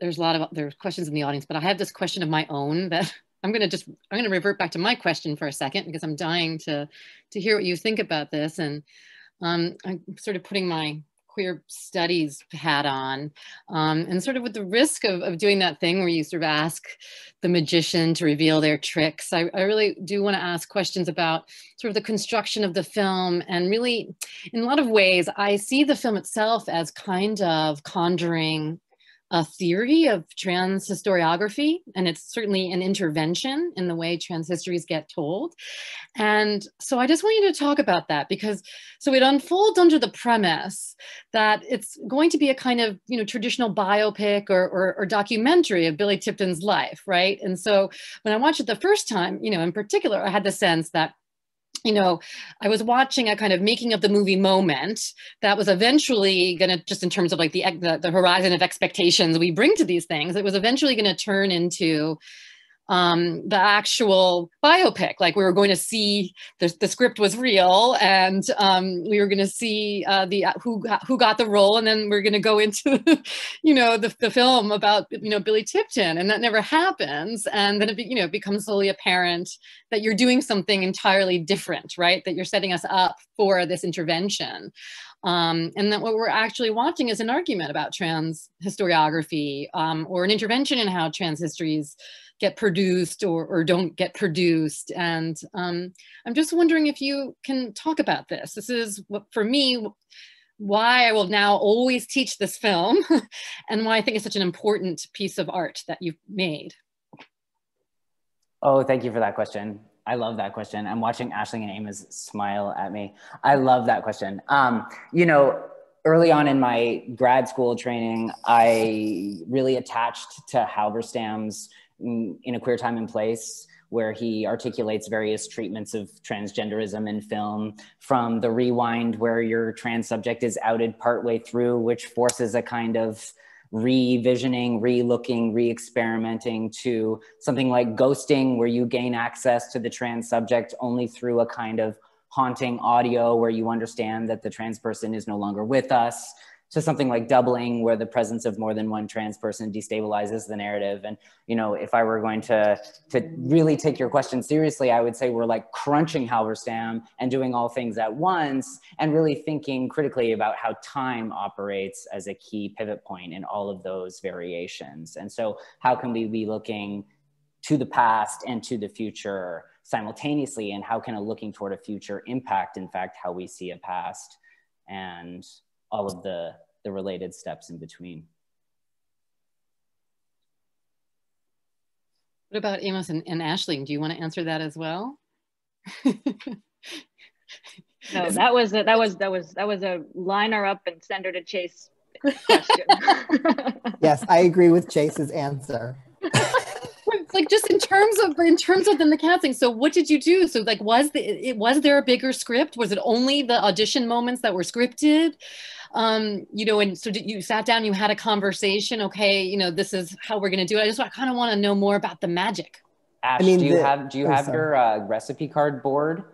there's a lot of, there's questions in the audience, but I have this question of my own that <laughs> I'm going to just, I'm going to revert back to my question for a second because I'm dying to, to hear what you think about this. And um, I'm sort of putting my queer studies hat on um, and sort of with the risk of, of doing that thing where you sort of ask the magician to reveal their tricks i, I really do want to ask questions about sort of the construction of the film and really in a lot of ways i see the film itself as kind of conjuring a theory of trans historiography, and it's certainly an intervention in the way trans histories get told. And so I just want you to talk about that because so it unfolds under the premise that it's going to be a kind of you know traditional biopic or, or, or documentary of Billy Tipton's life, right? And so when I watched it the first time, you know, in particular, I had the sense that you know, I was watching a kind of making of the movie moment that was eventually going to, just in terms of like the, the, the horizon of expectations we bring to these things, it was eventually going to turn into um, the actual biopic. Like we were going to see the, the script was real, and um, we were going to see uh, the uh, who got, who got the role, and then we're going to go into, <laughs> you know, the, the film about you know Billy Tipton, and that never happens. And then it you know it becomes slowly apparent that you're doing something entirely different, right? That you're setting us up for this intervention. Um, and that what we're actually watching is an argument about trans historiography um, or an intervention in how trans histories get produced or, or don't get produced. And um, I'm just wondering if you can talk about this. This is what, for me, why I will now always teach this film <laughs> and why I think it's such an important piece of art that you've made.
Oh, thank you for that question. I love that question. I'm watching Ashley and Amos smile at me. I love that question. Um, you know, early on in my grad school training, I really attached to Halberstam's in a queer time and place where he articulates various treatments of transgenderism in film from the rewind where your trans subject is outed partway through which forces a kind of revisioning re-looking re-experimenting to something like ghosting where you gain access to the trans subject only through a kind of haunting audio where you understand that the trans person is no longer with us to something like doubling where the presence of more than one trans person destabilizes the narrative. And you know if i were going to to really take your question seriously i would say we're like crunching halberstam and doing all things at once and really thinking critically about how time operates as a key pivot point in all of those variations. And so how can we be looking to the past and to the future simultaneously? And how can a looking toward a future impact in fact how we see a past? And all of the, the related steps in between.
What about Amos and, and Aisling? Do you want to answer that as well? <laughs>
no, that was a, that was that was that was a line her up and send her to Chase question. <laughs>
yes, I agree with Chase's answer. <laughs>
like just in terms of in terms of the casting so what did you do so like was the it was there a bigger script was it only the audition moments that were scripted um, you know, and so did, you sat down, you had a conversation. Okay, you know, this is how we're going to do it. I just I kind of want to know more about the magic.
Ash, I mean, do you the, have do you have sorry. your uh, recipe card board?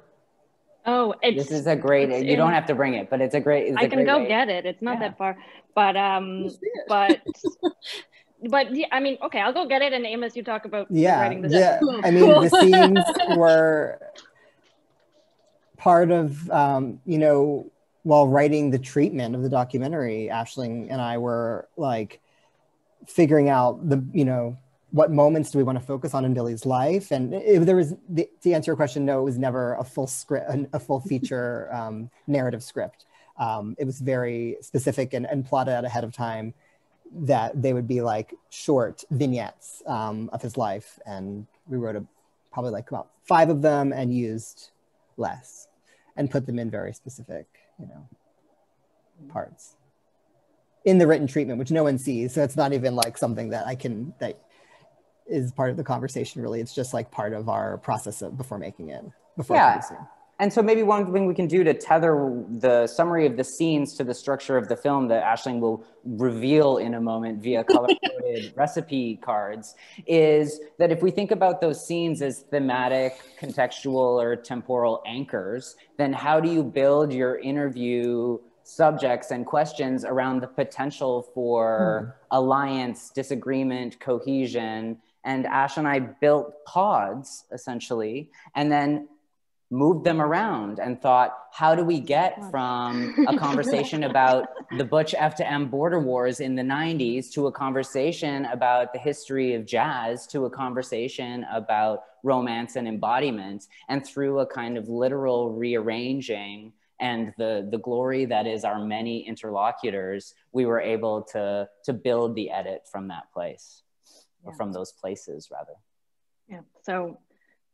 Oh,
this is a great. You in, don't have to bring it, but it's a great. It's
I can
great
go
way.
get it. It's not yeah. that far, but um, but. <laughs> but yeah, I mean, okay, I'll go get it. And Amos, you talk about
yeah,
writing the
yeah. I mean, the <laughs> scenes were part of um, you know while writing the treatment of the documentary, Aisling and I were like figuring out the, you know, what moments do we want to focus on in Billy's life? And if there was, the, to answer your question, no, it was never a full script, a full feature <laughs> <laughs> um, narrative script. Um, it was very specific and, and, plotted out ahead of time that they would be like short vignettes um, of his life. And we wrote a, probably like about five of them and used less and put them in very specific you know, parts in the written treatment, which no one sees. So it's not even like something that I can, that is part of the conversation really. It's just like part of our process of, before making it, before
yeah.
producing.
And so maybe one thing we can do to tether the summary of the scenes to the structure of the film that Aisling will reveal in a moment via <laughs> color-coded recipe cards is that if we think about those scenes as thematic, contextual, or temporal anchors, then how do you build your interview subjects and questions around the potential for hmm. alliance, disagreement, cohesion, and Ash and I built pods essentially, and then moved them around and thought, how do we get from a <laughs> conversation about the Butch F to M border wars in the 90s to a conversation about the history of jazz to a conversation about romance and embodiment, and through a kind of literal rearranging and the, the glory that is our many interlocutors, we were able to, to build the edit from that place, yeah. or from those places rather.
Yeah, so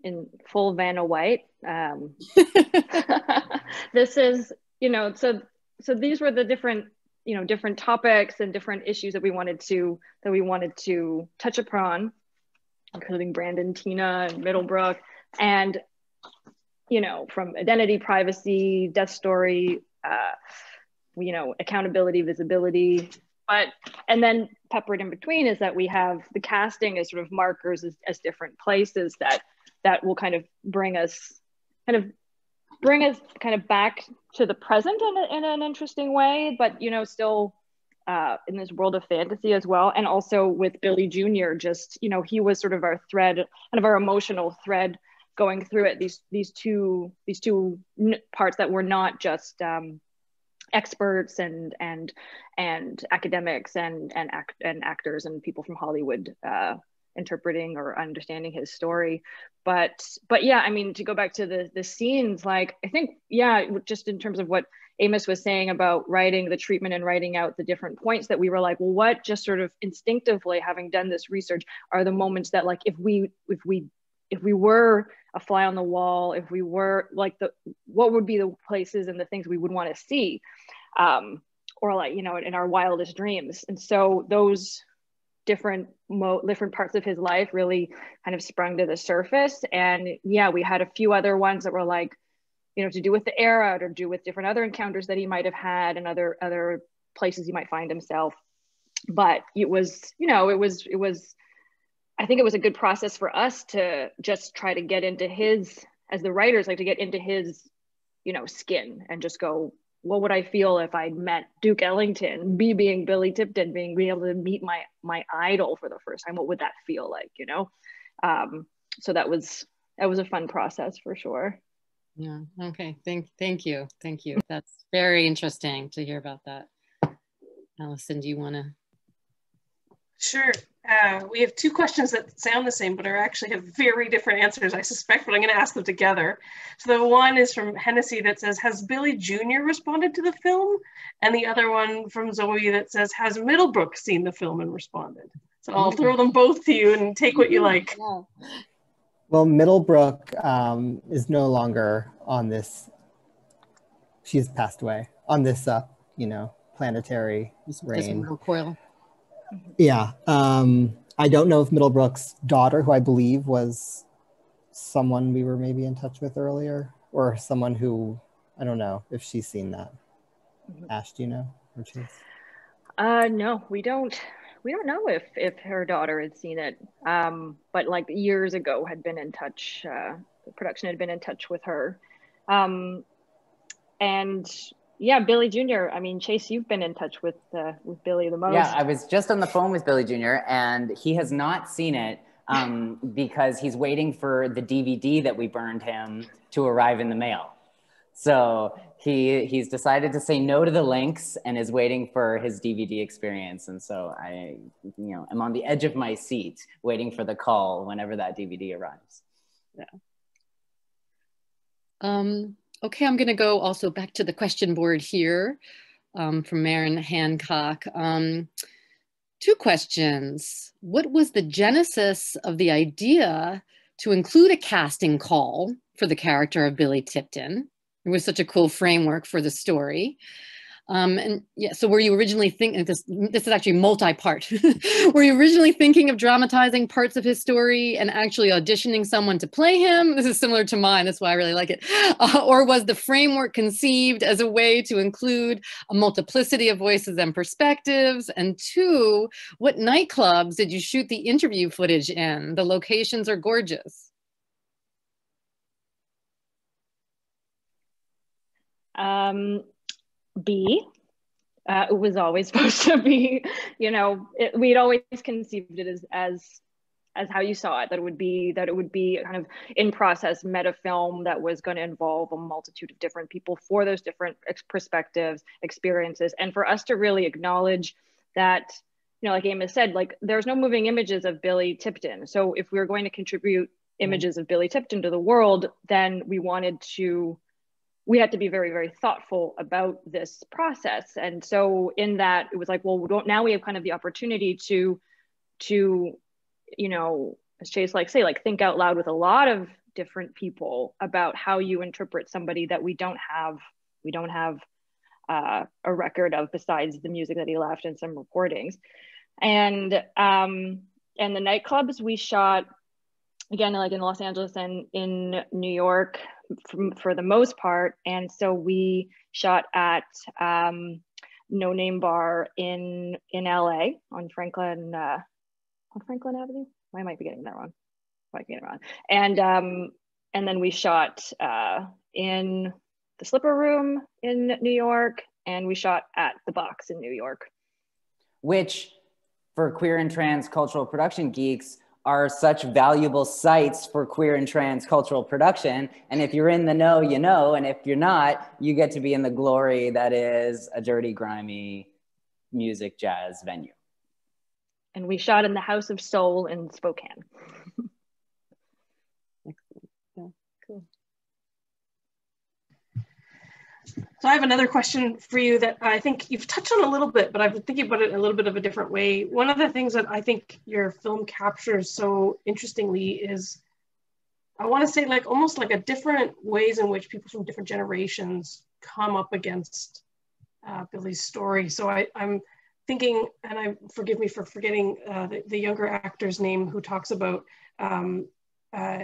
in full Vanna White. Um, <laughs> <laughs> this is, you know, so so these were the different, you know, different topics and different issues that we wanted to that we wanted to touch upon, including Brandon, Teena, and Middlebrook, and you know, from identity, privacy, death story, uh, you know, accountability, visibility, but and then peppered in between is that we have the casting as sort of markers as, as different places that that will kind of bring us kind of bring us kind of back to the present in, a, in an interesting way but you know still uh, in this world of fantasy as well. And also with billy junior just you know he was sort of our thread kind of our emotional thread going through it. These these two these two parts that were not just um, experts and and and academics and and act and actors and people from hollywood uh, interpreting or understanding his story. But but yeah i mean to go back to the the scenes like i think yeah just in terms of what amos was saying about writing the treatment and writing out the different points that we were like well what just sort of instinctively having done this research are the moments that like if we if we if we were a fly on the wall if we were like the what would be the places and the things we would want to see um or like you know in our wildest dreams. And so those different mo- different parts of his life really kind of sprung to the surface. And yeah we had a few other ones that were like you know to do with the era or do with different other encounters that he might have had and other other places he might find himself. But it was you know it was it was i think it was a good process for us to just try to get into his as the writers like to get into his you know skin and just go what would I feel if I'd met Duke Ellington, me being Billy Tipton, being, being able to meet my my idol for the first time? What would that feel like? You know, um, so that was that was a fun process for sure.
Yeah. Okay. Thank thank you. Thank you. That's very interesting to hear about that. Allison, do you want to?
Sure. Uh, we have two questions that sound the same, but are actually have very different answers, I suspect, but I'm going to ask them together. So the one is from Hennessy that says, has Billy Jr. responded to the film? And the other one from Zoe that says, has Middlebrook seen the film and responded? So I'll throw them both to you and take what you like.
Well, Middlebrook um, is no longer on this. She's passed away on this, uh, you know, planetary reign.
Coil.
Yeah. Um, I don't know if Middlebrook's daughter, who I believe was someone we were maybe in touch with earlier, or someone who I don't know if she's seen that. Mm-hmm. Ash, do you know? Or Chase?
Uh, no, we don't. We don't know if if her daughter had seen it. Um, but like years ago, had been in touch. Uh, the production had been in touch with her. Um, and yeah, Billy Jr. I mean, Chase, you've been in touch with uh, with Billy the most.
Yeah, I was just on the phone with Billy Jr. and he has not seen it um, because he's waiting for the DVD that we burned him to arrive in the mail. So he he's decided to say no to the links and is waiting for his DVD experience. And so I, you know, I'm on the edge of my seat waiting for the call whenever that DVD arrives.
Yeah. Um, Okay, I'm going to go also back to the question board here um, from Marin Hancock. Um, two questions. What was the genesis of the idea to include a casting call for the character of Billy Tipton? It was such a cool framework for the story. Um, and yeah, so were you originally thinking this? This is actually multi-part. <laughs> were you originally thinking of dramatizing parts of his story and actually auditioning someone to play him? This is similar to mine. That's why I really like it. <laughs> Uh, or was the framework conceived as a way to include a multiplicity of voices and perspectives? And two, what nightclubs did you shoot the interview footage in? The locations are gorgeous.
Um, B. Uh, it was always <laughs> supposed to be, you know, it, we'd always conceived it as as as how you saw it that it would be that it would be kind of in process meta film that was going to involve a multitude of different people for those different ex- perspectives experiences and for us to really acknowledge that you know like amos said like there's no moving images of billy tipton so if we were going to contribute mm-hmm. images of billy tipton to the world then we wanted to we had to be very very thoughtful about this process. And so in that it was like well we now we have kind of the opportunity to to you know as chase like say like think out loud with a lot of different people about how you interpret somebody that we don't have. We don't have uh, a record of besides the music that he left and some recordings. And um and the nightclubs we shot again like in los angeles and in new york for, for the most part. And so we shot at um, No Name Bar in in LA on Franklin uh, on Franklin Avenue. I might be getting that wrong. I might be getting it wrong. And um, and then we shot uh, in the Slipper Room in New York, and we shot at the Box in New York.
Which, for queer and trans cultural production geeks, are such valuable sites for queer and trans cultural production. And if you're in the know, you know. And if you're not, you get to be in the glory that is a dirty, grimy music jazz venue.
And we shot in the House of Soul in Spokane.
So I have another question for you that I think you've touched on a little bit, but I've been thinking about it a little bit of a different way. One of the things that I think your film captures so interestingly is, I want to say like almost like a different ways in which people from different generations come up against uh, Billy's story. So I, I'm thinking, and I forgive me for forgetting uh, the, the, younger actor's name who talks about um, uh,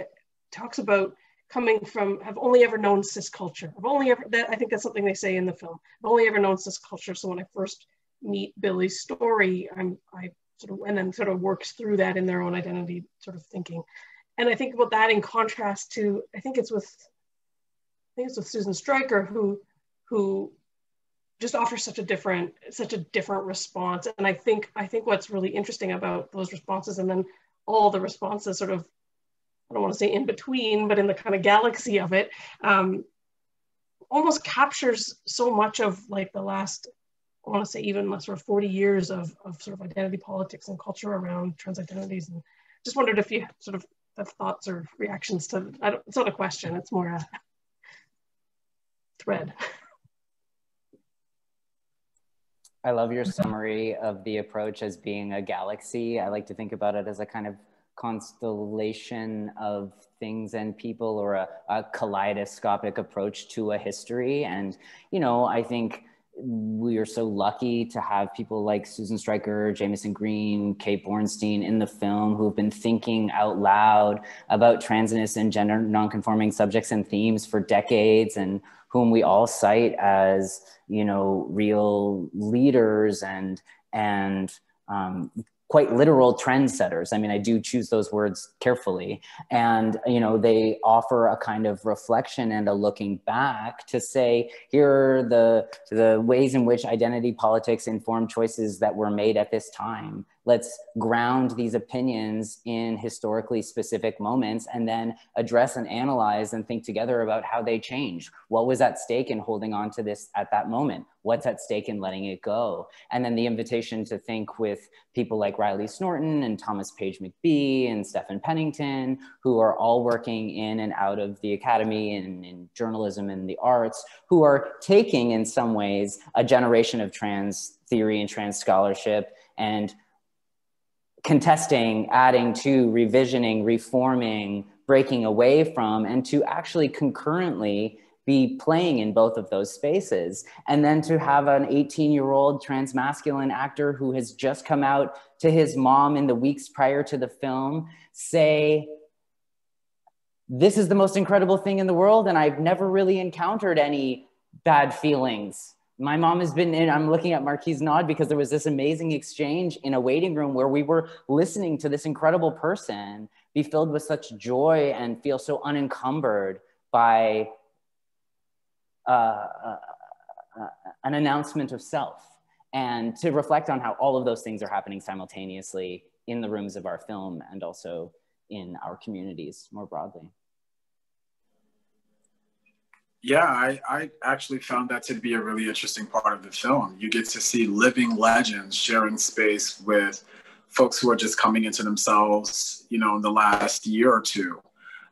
talks about coming from have only ever known cis culture. I've only ever that I think that's something they say in the film. I've only ever known cis culture. So when I first meet Billy's story, I'm I sort of and then sort of works through that in their own identity sort of thinking. And I think about that in contrast to I think it's with I think it's with Susan Stryker who who just offers such a different such a different response. And I think I think what's really interesting about those responses and then all the responses sort of I don't want to say in between, but in the kind of galaxy of it, um, almost captures so much of like the last, I want to say even less, sort of 40 years of, of sort of identity politics and culture around trans identities. And just wondered if you sort of have thoughts or reactions to, I don't, it's not a question, it's more a thread.
I love your summary of the approach as being a galaxy. I like to think about it as a kind of constellation of things and people or a, a, kaleidoscopic approach to a history. And, you know, I think we are so lucky to have people like Susan Stryker, Jamison Green, Kate Bornstein in the film who have been thinking out loud about transness and gender nonconforming subjects and themes for decades and whom we all cite as, you know, real leaders and, and um, quite literal trendsetters. I mean, I do choose those words carefully. And, you know, they offer a kind of reflection and a looking back to say, here are the, the ways in which identity politics inform choices that were made at this time let's ground these opinions in historically specific moments and then address and analyze and think together about how they change. What was at stake in holding on to this at that moment? What's at stake in letting it go? And then the invitation to think with people like Riley Snorton and Thomas Page McBee and Stephen Pennington, who are all working in and out of the academy and in journalism and the arts, who are taking in some ways a generation of trans theory and trans scholarship and contesting, adding to, revisioning, reforming, breaking away from, and to actually concurrently be playing in both of those spaces. And then to have an 18 year old transmasculine actor who has just come out to his mom in the weeks prior to the film say, This is the most incredible thing in the world, and I've never really encountered any bad feelings. My mom has been in, I'm looking at Marquise nod because there was this amazing exchange in a waiting room where we were listening to this incredible person be filled with such joy and feel so unencumbered by uh, uh, uh, an announcement of self and to reflect on how all of those things are happening simultaneously in the rooms of our film and also in our communities more broadly.
Yeah, I, I actually found that to be a really interesting part of the film. You get to see living legends sharing space with folks who are just coming into themselves, you know, in the last year or two,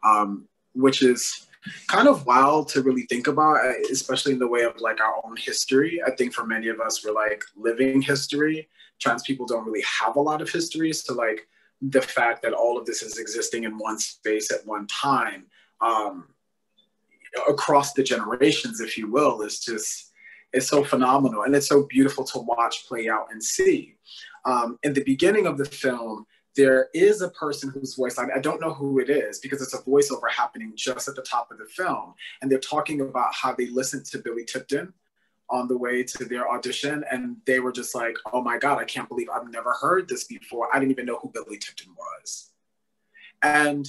um, which is kind of wild to really think about, especially in the way of like our own history. I think for many of us, we're like living history. Trans people don't really have a lot of history. So, like, the fact that all of this is existing in one space at one time um, across the generations, if you will, is just, is so phenomenal. And it's so beautiful to watch play out and see. Um, in the beginning of the film, there is a person whose voice I, don't know who it is because it's a voiceover happening just at the top of the film and they're talking about how they listened to billy tipton on the way to their audition and they were just like oh my god i can't believe i've never heard this before i didn't even know who billy tipton was and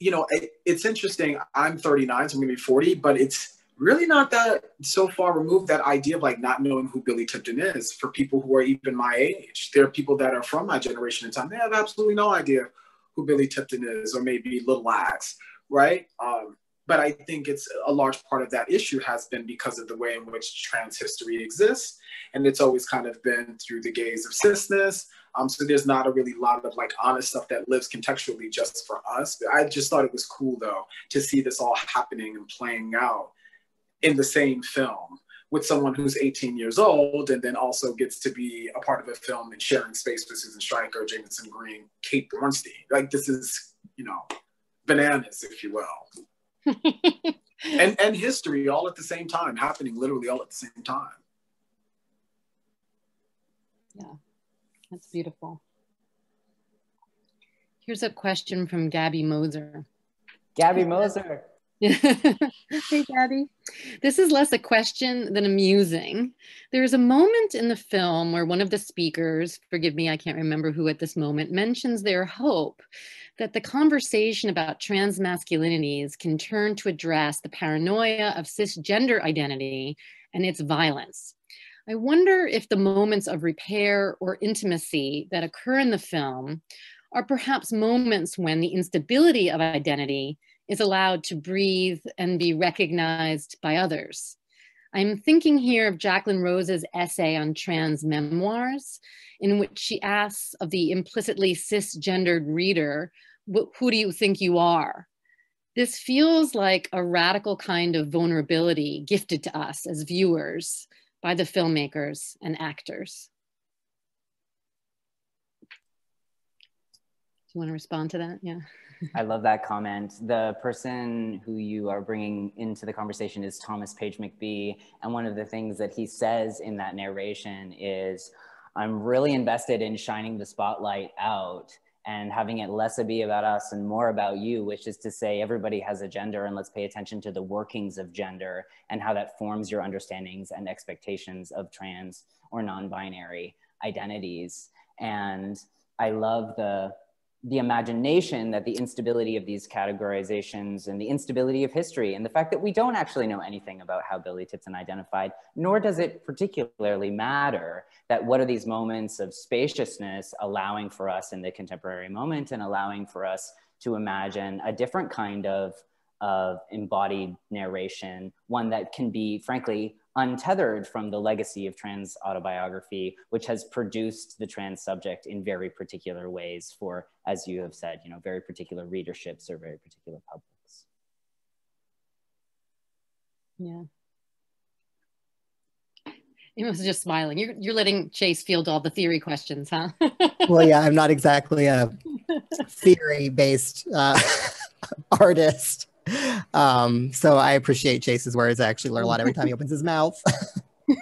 you know it, it's interesting i'm 39 so i'm gonna be 40 but it's really not that so far removed that idea of like not knowing who Billy Tipton is for people who are even my age. There are people that are from my generation and time, they have absolutely no idea who Billy Tipton is, or maybe Little Axe, right? Um, but I think it's a large part of that issue has been because of the way in which trans history exists. And it's always kind of been through the gaze of cisness. Um, so there's not a really lot of like honest stuff that lives contextually just for us. But I just thought it was cool though to see this all happening and playing out in the same film with someone who's 18 years old and then also gets to be a part of a film and sharing space with Susan Stryker, Jamison Green, Kate Bornstein. Like this is, you know, bananas, if you will. <laughs> and and history all at the same time, happening literally all at the same time.
Yeah, that's beautiful. Here's a question from Gabby Moser.
Gabby Moser. <laughs>
hey, Gabby. This is less a question than amusing. There's a moment in the film where one of the speakers, forgive me, I can't remember who at this moment, mentions their hope that the conversation about trans masculinities can turn to address the paranoia of cisgender identity and its violence. I wonder if the moments of repair or intimacy that occur in the film are perhaps moments when the instability of identity is allowed to breathe and be recognized by others. I'm thinking here of Jacqueline Rose's essay on trans memoirs, in which she asks of the implicitly cisgendered reader, who do you think you are? This feels like a radical kind of vulnerability gifted to us as viewers by the filmmakers and actors. Do you want to respond to that? Yeah.
I love that comment. The person who you are bringing into the conversation is Thomas Page McBee. And one of the things that he says in that narration is, I'm really invested in shining the spotlight out and having it less be about us and more about you, which is to say everybody has a gender and let's pay attention to the workings of gender and how that forms your understandings and expectations of trans or non-binary identities. And I love the the imagination that the instability of these categorizations and the instability of history and the fact that we don't actually know anything about how Billy Tipton identified, nor does it particularly matter that what are these moments of spaciousness allowing for us in the contemporary moment and allowing for us to imagine a different kind of, of embodied narration, one that can be frankly untethered from the legacy of trans autobiography, which has produced the trans subject in very particular ways for, as you have said, you know, very particular readerships or very particular publics.
Yeah. was just smiling. You're, you're letting Chase field all the theory questions, huh? <laughs>
well, yeah, I'm not exactly a theory based uh, <laughs> artist. Um, so I appreciate Chase's words. I actually learn a lot every time he opens his mouth. <laughs>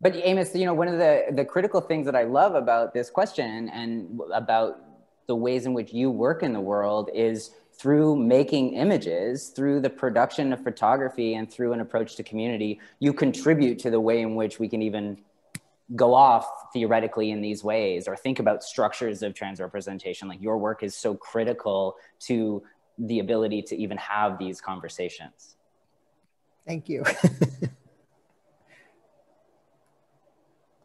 but Amos, you know, one of the the critical things that I love about this question and about the ways in which you work in the world is through making images, through the production of photography, and through an approach to community, you contribute to the way in which we can even go off theoretically in these ways or think about structures of trans representation. Like your work is so critical to the ability to even have these conversations.
Thank you. <laughs>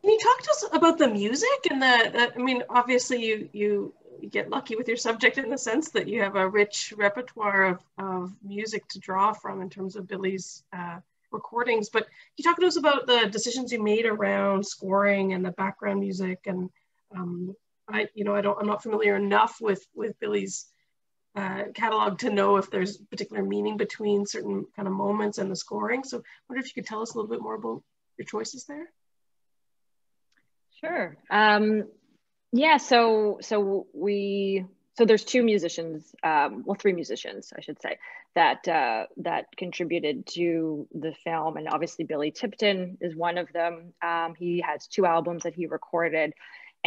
Can you talk to us about the music and the, the, I mean, obviously you, you you get lucky with your subject in the sense that you have a rich repertoire of, of music to draw from in terms of Billy's uh, recordings. But you talk to us about the decisions you made around scoring and the background music. And um, I, you know, I don't, I'm not familiar enough with with Billy's uh, catalog to know if there's particular meaning between certain kind of moments and the scoring. So I wonder if you could tell us a little bit more about your choices there.
Sure. Um, yeah, so so we so there's two musicians, um, well, three musicians, I should say, that uh, that contributed to the film, and obviously Billy Tipton is one of them. Um, he has two albums that he recorded,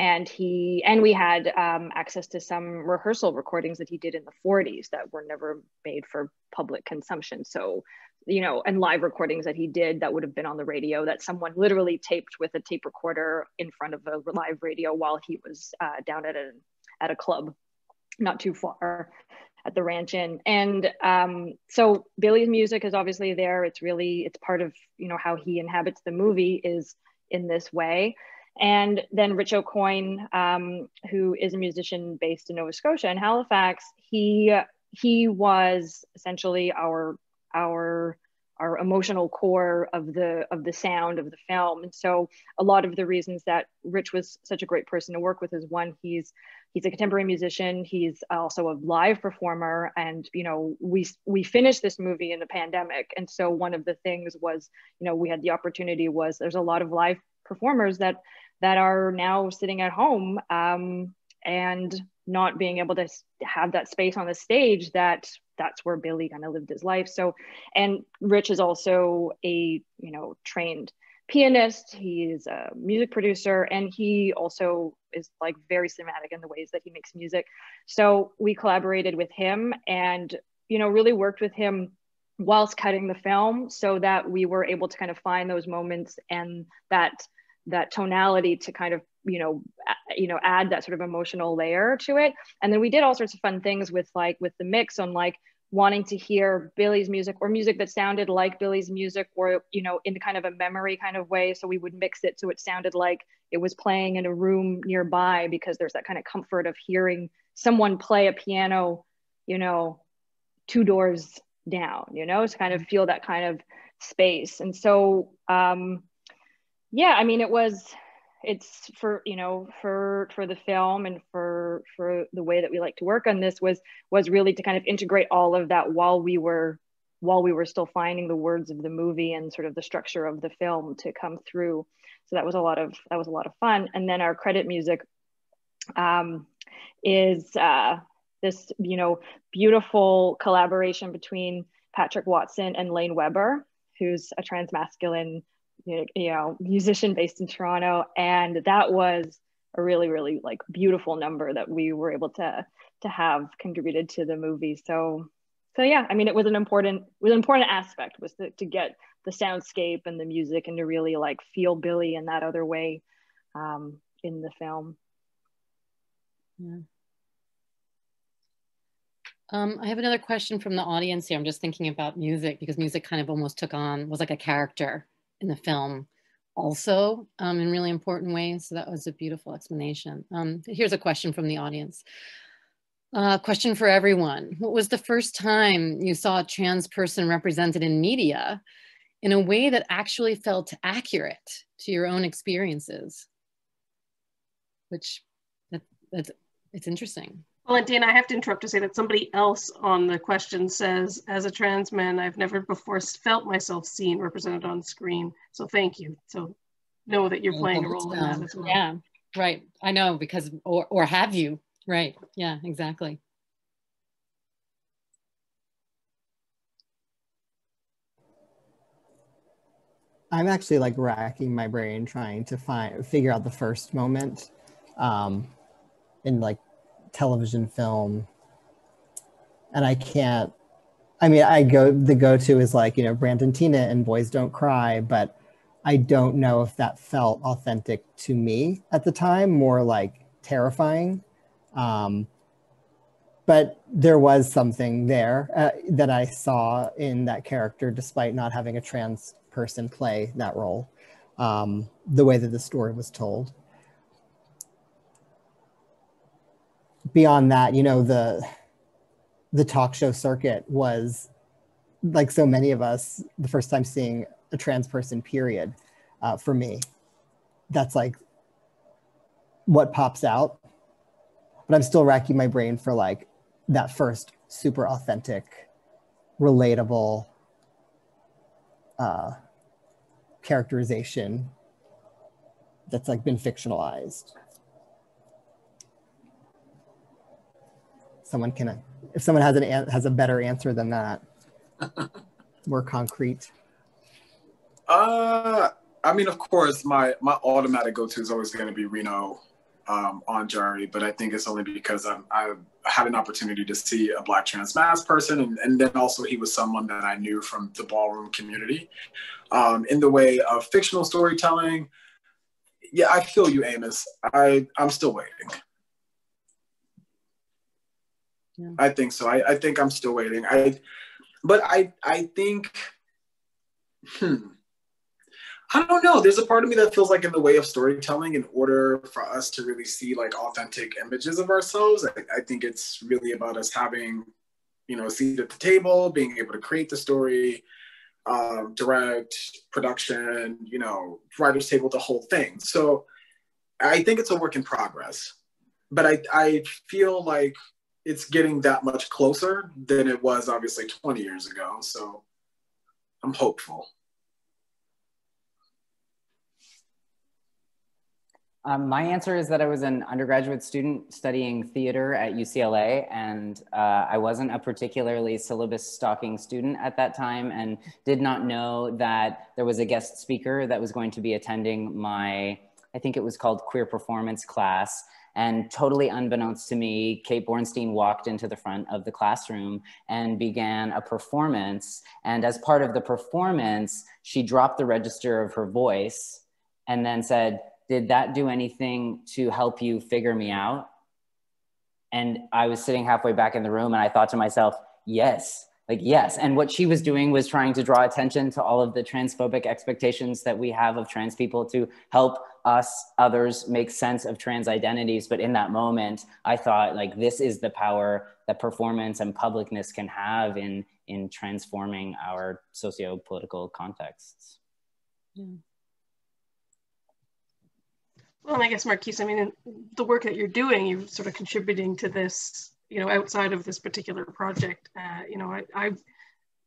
and he and we had um, access to some rehearsal recordings that he did in the 40s that were never made for public consumption. So you know, and live recordings that he did that would have been on the radio that someone literally taped with a tape recorder in front of a live radio while he was uh, down at a at a club, not too far at the ranch inn. And um, so Billy's music is obviously there. It's really it's part of you know how he inhabits the movie is in this way. And then Rich Aucoin, um, who is a musician based in Nova Scotia in Halifax, he he was essentially our our our emotional core of the of the sound of the film. And so a lot of the reasons that rich was such a great person to work with is one he's he's a contemporary musician. He's also a live performer. And you know we we finished this movie in a pandemic. And so one of the things was you know we had the opportunity was there's a lot of live performers that that are now sitting at home um, and not being able to have that space on the stage that that's where Billy kind of lived his life. So, and Rich is also a, you know, trained pianist. He's a music producer and he also is like very cinematic in the ways that he makes music. So we collaborated with him and, you know, really worked with him whilst cutting the film so that we were able to kind of find those moments and that that tonality to kind of you know you know add that sort of emotional layer to it. And then we did all sorts of fun things with like with the mix on like wanting to hear billy's music or music that sounded like billy's music or you know in kind of a memory kind of way. So we would mix it so it sounded like it was playing in a room nearby because there's that kind of comfort of hearing someone play a piano you know two doors down you know to kind of feel that kind of space. And so um yeah i mean it was it's for you know for for the film and for for the way that we like to work on this was was really to kind of integrate all of that while we were while we were still finding the words of the movie and sort of the structure of the film to come through. So that was a lot of that was a lot of fun. And then our credit music um, is uh, this you know beautiful collaboration between patrick watson and lane weber who's a transmasculine you know musician based in toronto. And that was a really really like beautiful number that we were able to to have contributed to the movie. So so yeah i mean it was an important was an important aspect was to, to get the soundscape and the music and to really like feel billy in that other way um, in the film.
Yeah. Um, I have another question from the audience here. I'm just thinking about music because music kind of almost took on, was like a character in the film also um, in really important ways. So that was a beautiful explanation. Um, here's a question from the audience. Uh, question for everyone. What was the first time you saw a trans person represented in media in a way that actually felt accurate to your own experiences? Which that, that's, it's interesting.
Well, and Dana, I have to interrupt to say that somebody else on the question says, as a trans man, I've never before felt myself seen represented on screen. So thank you. So know that you're playing a role in that um, as well.
Yeah, right. I know because, or, or have you? Right. Yeah, exactly.
I'm actually like racking my brain trying to find figure out the first moment um, and like television film, and I can't. I mean, I go the go to is like you know Brandon Teena and Boys Don't Cry, but I don't know if that felt authentic to me at the time, more like terrifying. Um, but there was something there uh, that I saw in that character, despite not having a trans person play that role, um, the way that the story was told. Beyond that, you know, the the talk show circuit was like so many of us, the first time seeing a trans person, period, uh, for me. That's like what pops out. But I'm still racking my brain for like that first super authentic, relatable uh, characterization that's like been fictionalized. Someone can, if someone has an has a better answer than that, <laughs> more concrete.
Uh, I mean, of course, my my automatic go-to is always going to be Reno um, on Jury, but I think it's only because I'm, I had an opportunity to see a Black trans masc person, and, and then also he was someone that I knew from the ballroom community. Um, in the way of fictional storytelling, yeah, I feel you, Amos. I I'm still waiting. Yeah. I think so. I, I think I'm still waiting. I, but I I think, hmm I don't know. There's a part of me that feels like in the way of storytelling, in order for us to really see like authentic images of ourselves, I, I think it's really about us having, you know, a seat at the table, being able to create the story, um, direct, production, you know, writer's table, the whole thing. So I think it's a work in progress, but I, I feel like it's getting that much closer than it was obviously 20 years ago. So I'm hopeful.
Um, my answer is that I was an undergraduate student studying theater at UCLA, and uh, I wasn't a particularly syllabus stalking student at that time and did not know that there was a guest speaker that was going to be attending my, I think it was called queer performance class. And totally unbeknownst to me, Kate Bornstein walked into the front of the classroom and began a performance. And as part of the performance, she dropped the register of her voice and then said, did that do anything to help you figure me out? And I was sitting halfway back in the room and I thought to myself, yes, like, yes. And what she was doing was trying to draw attention to all of the transphobic expectations that we have of trans people to help us, others, make sense of trans identities. But in that moment, I thought, like, this is the power that performance and publicness can have in, in transforming our socio political contexts.
Yeah. Well, and I guess Marquise, I mean, the work that you're doing, you're sort of contributing to this, you know, outside of this particular project. Uh, you know, I, I,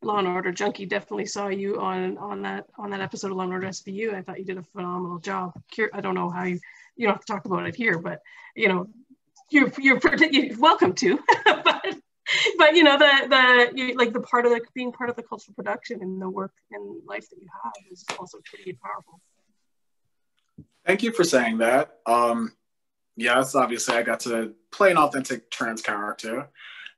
Law and Order Junkie definitely saw you on on that on that episode of Law and Order SVU. I thought you did a phenomenal job. I don't know how you you don't have to talk about it here, but you know, you're you're, you're welcome to. <laughs> but but you know the the you, like the part of the being part of the cultural production and the work and life that you have is also pretty powerful.
Thank you for saying that. Um, yes, obviously, I got to play an authentic trans character,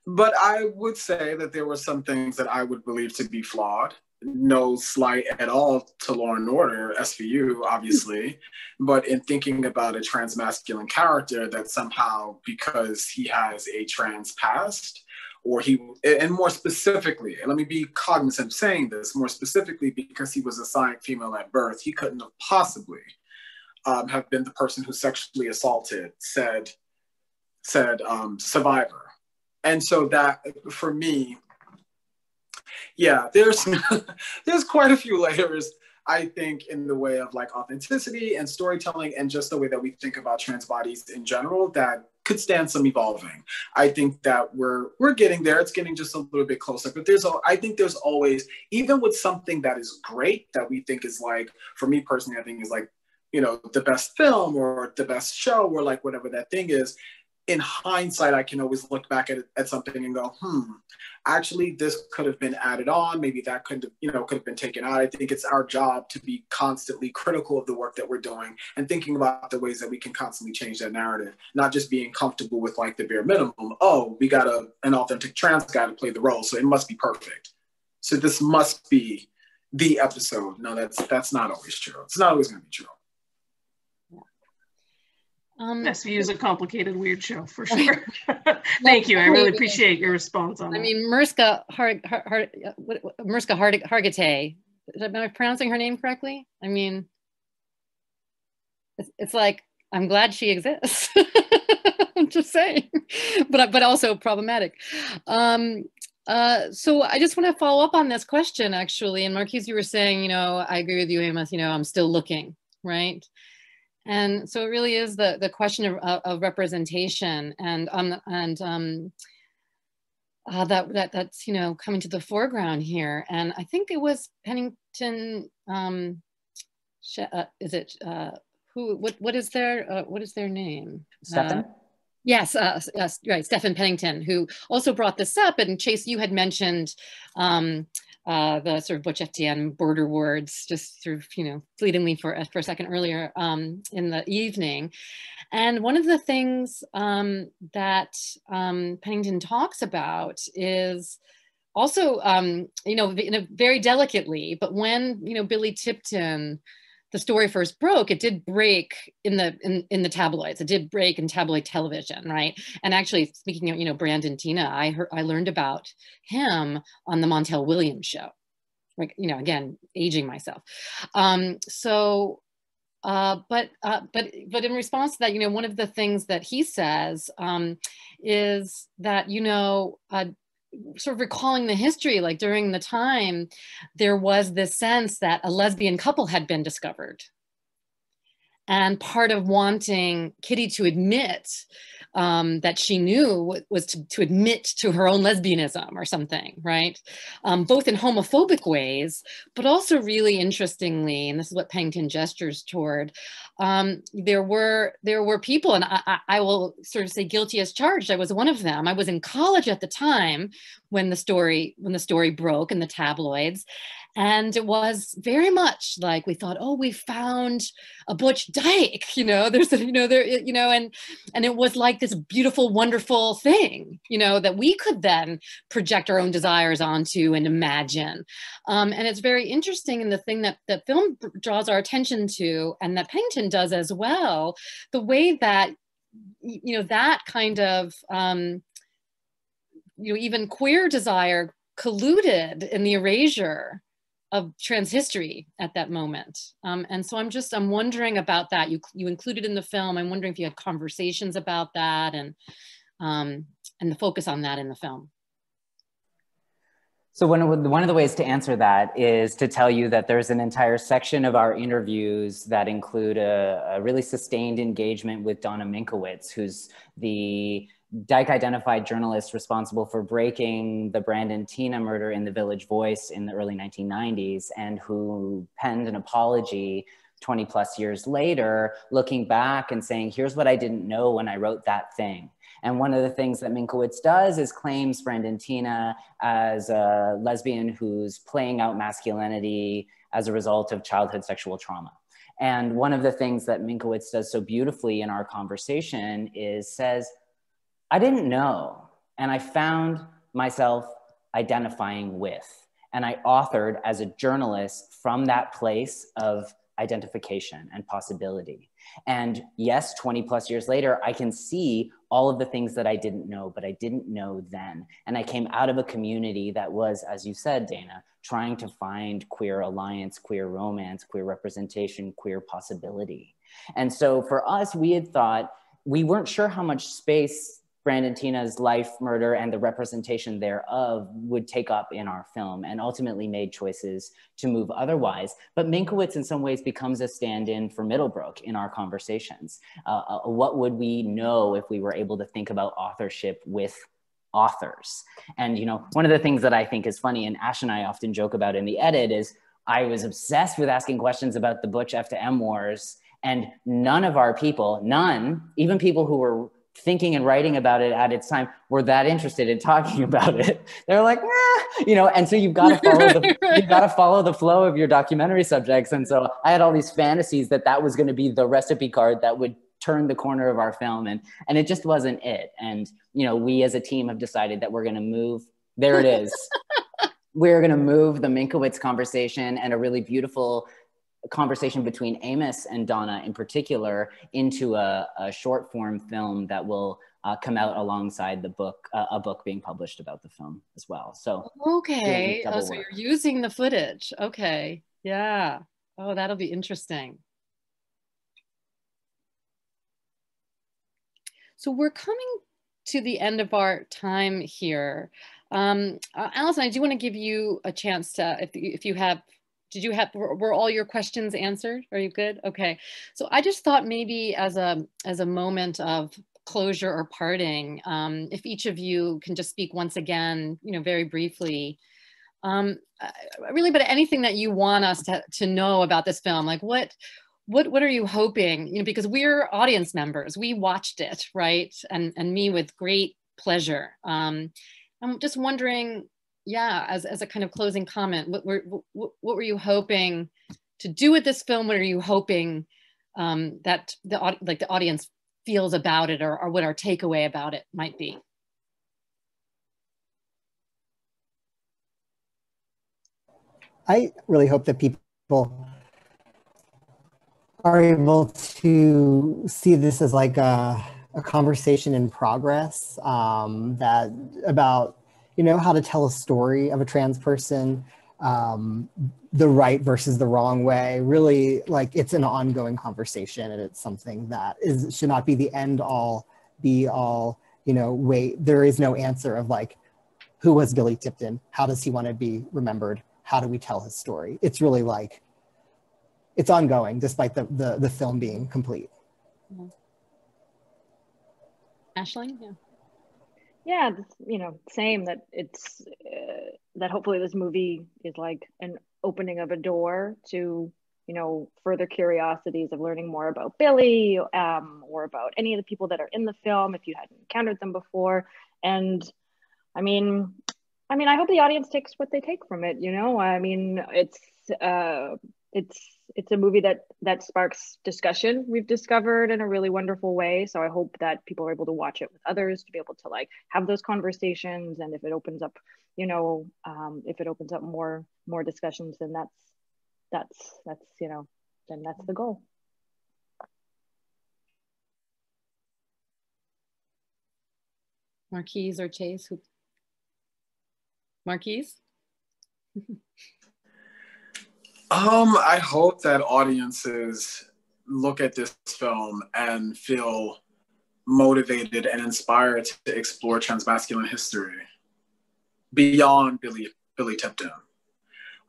but I would say that there were some things that I would believe to be flawed. No slight at all to Law and Order, SVU, obviously, but in thinking about a trans masculine character that somehow, because he has a trans past, or he, and more specifically, and let me be cognizant of saying this, more specifically, because he was assigned female at birth, he couldn't have possibly um, have been the person who sexually assaulted said said um, survivor and so that for me yeah there's <laughs> there's quite a few layers i think in the way of like authenticity and storytelling and just the way that we think about trans bodies in general that could stand some evolving. I think that we're we're getting there. It's getting just a little bit closer but there's i think there's always even with something that is great that we think is like for me personally i think is like you know the best film or the best show or like whatever that thing is in hindsight, I can always look back at, at something and go, hmm, actually, this could have been added on. Maybe that could have, you know, could have been taken out. I think it's our job to be constantly critical of the work that we're doing and thinking about the ways that we can constantly change that narrative, not just being comfortable with like the bare minimum. Oh, we got a, an authentic trans guy to play the role, so it must be perfect. So this must be the episode. No, that's that's not always true. It's not always going to be true.
Um, SVU is a complicated, weird show for <laughs> sure. <laughs> Thank you. I really appreciate your response on
I
that.
mean, Mariska Har, Har, Har, what, Mariska Har, Hargitay. Am I pronouncing her name correctly? I mean, it's, it's like I'm glad she exists. <laughs> I'm just saying, but but also problematic. Um, uh, so I just want to follow up on this question actually. And Marquise, you were saying, you know, I agree with you, Amos. You know, I'm still looking, right? And so it really is the, the question of, of representation and, um, and um, uh, that, that that's, you know, coming to the foreground here. And I think it was Pennington, um, uh, is it, uh, who, what, what is their, uh, what is their name?
Stefan?
Uh, Yes, uh, yes, right. Stephen Pennington, who also brought this up, and Chase, you had mentioned um, uh, the sort of Butch FTM border wars, just of, you know, fleetingly for, for a second earlier um, in the evening. And one of the things um, that um, Pennington talks about is also, um, you know, in a very delicately, but when, you know, Billy Tipton the story first broke, it did break in the in, in the tabloids. It did break in tabloid television, right? And actually, speaking of you know Brandon Teena, I heard I learned about him on the Montel Williams show. Like you know, again, aging myself. Um, so uh, but uh, but but in response to that, you know, one of the things that he says um, is that you know uh, sort of recalling the history, like during the time, there was this sense that a lesbian couple had been discovered. And part of wanting Kitty to admit um, that she knew was to, to, admit to her own lesbianism or something, right? Um, both in homophobic ways, but also really interestingly, and this is what Pennington gestures toward, um, there were there were people, and I, I will sort of say guilty as charged. I was one of them. I was in college at the time when the story when the story broke in the tabloids, and it was very much like we thought oh we found a butch dyke <laughs> you know there's a, you know there you know and and it was like this beautiful wonderful thing you know that we could then project our own desires onto and imagine. Um, and it's very interesting in the thing that the film draws our attention to and that pennington does as well the way that you know that kind of um, you know even queer desire colluded in the erasure of trans history at that moment. Um, and so I'm just, I'm wondering about that. You, you included in the film, I'm wondering if you had conversations about that and, um, and the focus on that in the film.
So one of, one of the ways to answer that is to tell you that there's an entire section of our interviews that include a, a really sustained engagement with Donna Minkowitz, who's the Dyke identified journalists responsible for breaking the Brandon Teena murder in the Village Voice in the early 1990s and who penned an apology 20 plus years later, looking back and saying, here's what I didn't know when I wrote that thing. And one of the things that Minkowitz does is claims Brandon Teena as a lesbian who's playing out masculinity as a result of childhood sexual trauma. And one of the things that Minkowitz does so beautifully in our conversation is says, I didn't know. And I found myself identifying with. And I authored as a journalist from that place of identification and possibility. And yes, 20 plus years later, I can see all of the things that I didn't know, but I didn't know then. And I came out of a community that was, as you said, Dana, trying to find queer alliance, queer romance, queer representation, queer possibility. And so for us, we had thought we weren't sure how much space Brandon Teena's life, murder, and the representation thereof would take up in our film, and ultimately made choices to move otherwise. But Minkowitz, in some ways, becomes a stand in for Middlebrook in our conversations. Uh, uh, what would we know if we were able to think about authorship with authors? And, you know, one of the things that I think is funny, and Ash and I often joke about in the edit, is I was obsessed with asking questions about the Butch F to M wars. And none of our people, none, even people who were thinking and writing about it at its time were that interested in talking <laughs> about it. They're like, ah, you know, and so you've got to <laughs> follow the you've got to follow the flow of your documentary subjects. And so I had all these fantasies that that was going to be the recipe card that would turn the corner of our film, and and it just wasn't it. And you know, we as a team have decided that we're going to move. There it is. <laughs> we're going to move the Minkowitz conversation and a really beautiful conversation between Amos and Donna in particular into a, a short form film that will uh, come out alongside the book, uh, a book being published about the film as well. So
okay, oh, so you're using the footage. Okay, yeah. Oh, that'll be interesting. So we're coming to the end of our time here. Um, uh, Allison, I do want to give you a chance to, if, if you have did you have were all your questions answered? Are you good? Okay. So i just thought maybe as a as a moment of closure or parting um, if each of you can just speak once again you know very briefly. Um, really but anything that you want us to, to know about this film like what what what are you hoping you know because we're audience members. We watched it right? And and me with great pleasure. Um, i'm just wondering yeah, as, as a kind of closing comment, what were, what, what were you hoping to do with this film? What are you hoping um, that the, like the audience feels about it or, or what our takeaway about it might be?
I really hope that people are able to see this as like a, a conversation in progress um, that about you know how to tell a story of a trans person um, the right versus the wrong way. Really like it's an ongoing conversation and it's something that is should not be the end all be all you know wait there is no answer of like who was billy tipton? How does he want to be remembered? How do we tell his story? It's really like it's ongoing despite the the, the film being complete.
Mm-hmm. Aisling, yeah
yeah you know same that it's uh, that hopefully this movie is like an opening of a door to you know further curiosities of learning more about billy um, or about any of the people that are in the film if you hadn't encountered them before. And i mean i mean i hope the audience takes what they take from it you know? I mean it's uh it's it's a movie that that sparks discussion we've discovered in a really wonderful way. So i hope that people are able to watch it with others to be able to like have those conversations. And if it opens up you know um, if it opens up more more discussions then that's that's that's you know then that's the goal.
Marquise or chase who? Marquise <laughs>
Um, I hope that audiences look at this film and feel motivated and inspired to explore transmasculine history beyond Billy Billy Tipton.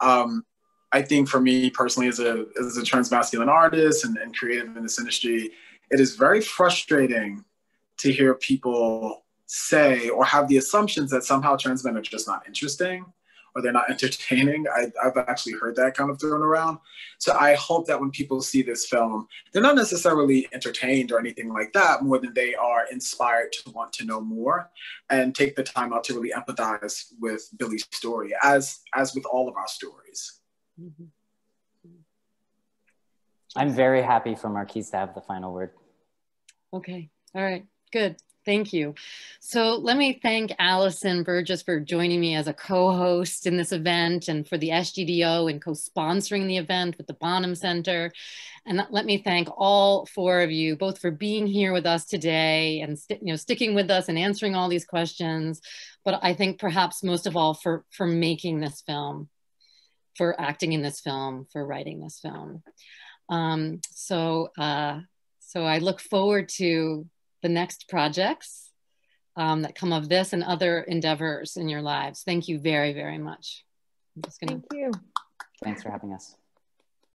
Um, I think for me personally, as a as a transmasculine artist and, and creative in this industry, it is very frustrating to hear people say or have the assumptions that somehow trans men are just not interesting or they're not entertaining. I, have actually heard that kind of thrown around. So I hope that when people see this film, they're not necessarily entertained or anything like that, more than they are inspired to want to know more and take the time out to really empathize with Billy's story, as as with all of our stories. Mm-hmm.
I'm very happy for Marquise to have the final word.
Okay. All right. Good. Thank you. So let me thank Allison Burgess for joining me as a co-host in this event and for the SGDO and co-sponsoring the event with the Bonham Center. And let me thank all four of you, both for being here with us today and you know sticking with us and answering all these questions. But I think perhaps most of all for, for making this film, for acting in this film, for writing this film. Um, so, uh, so I look forward to the next projects um, that come of this and other endeavors in your lives. Thank you very, very much.
I'm just gonna. Thank you.
Thanks for having us.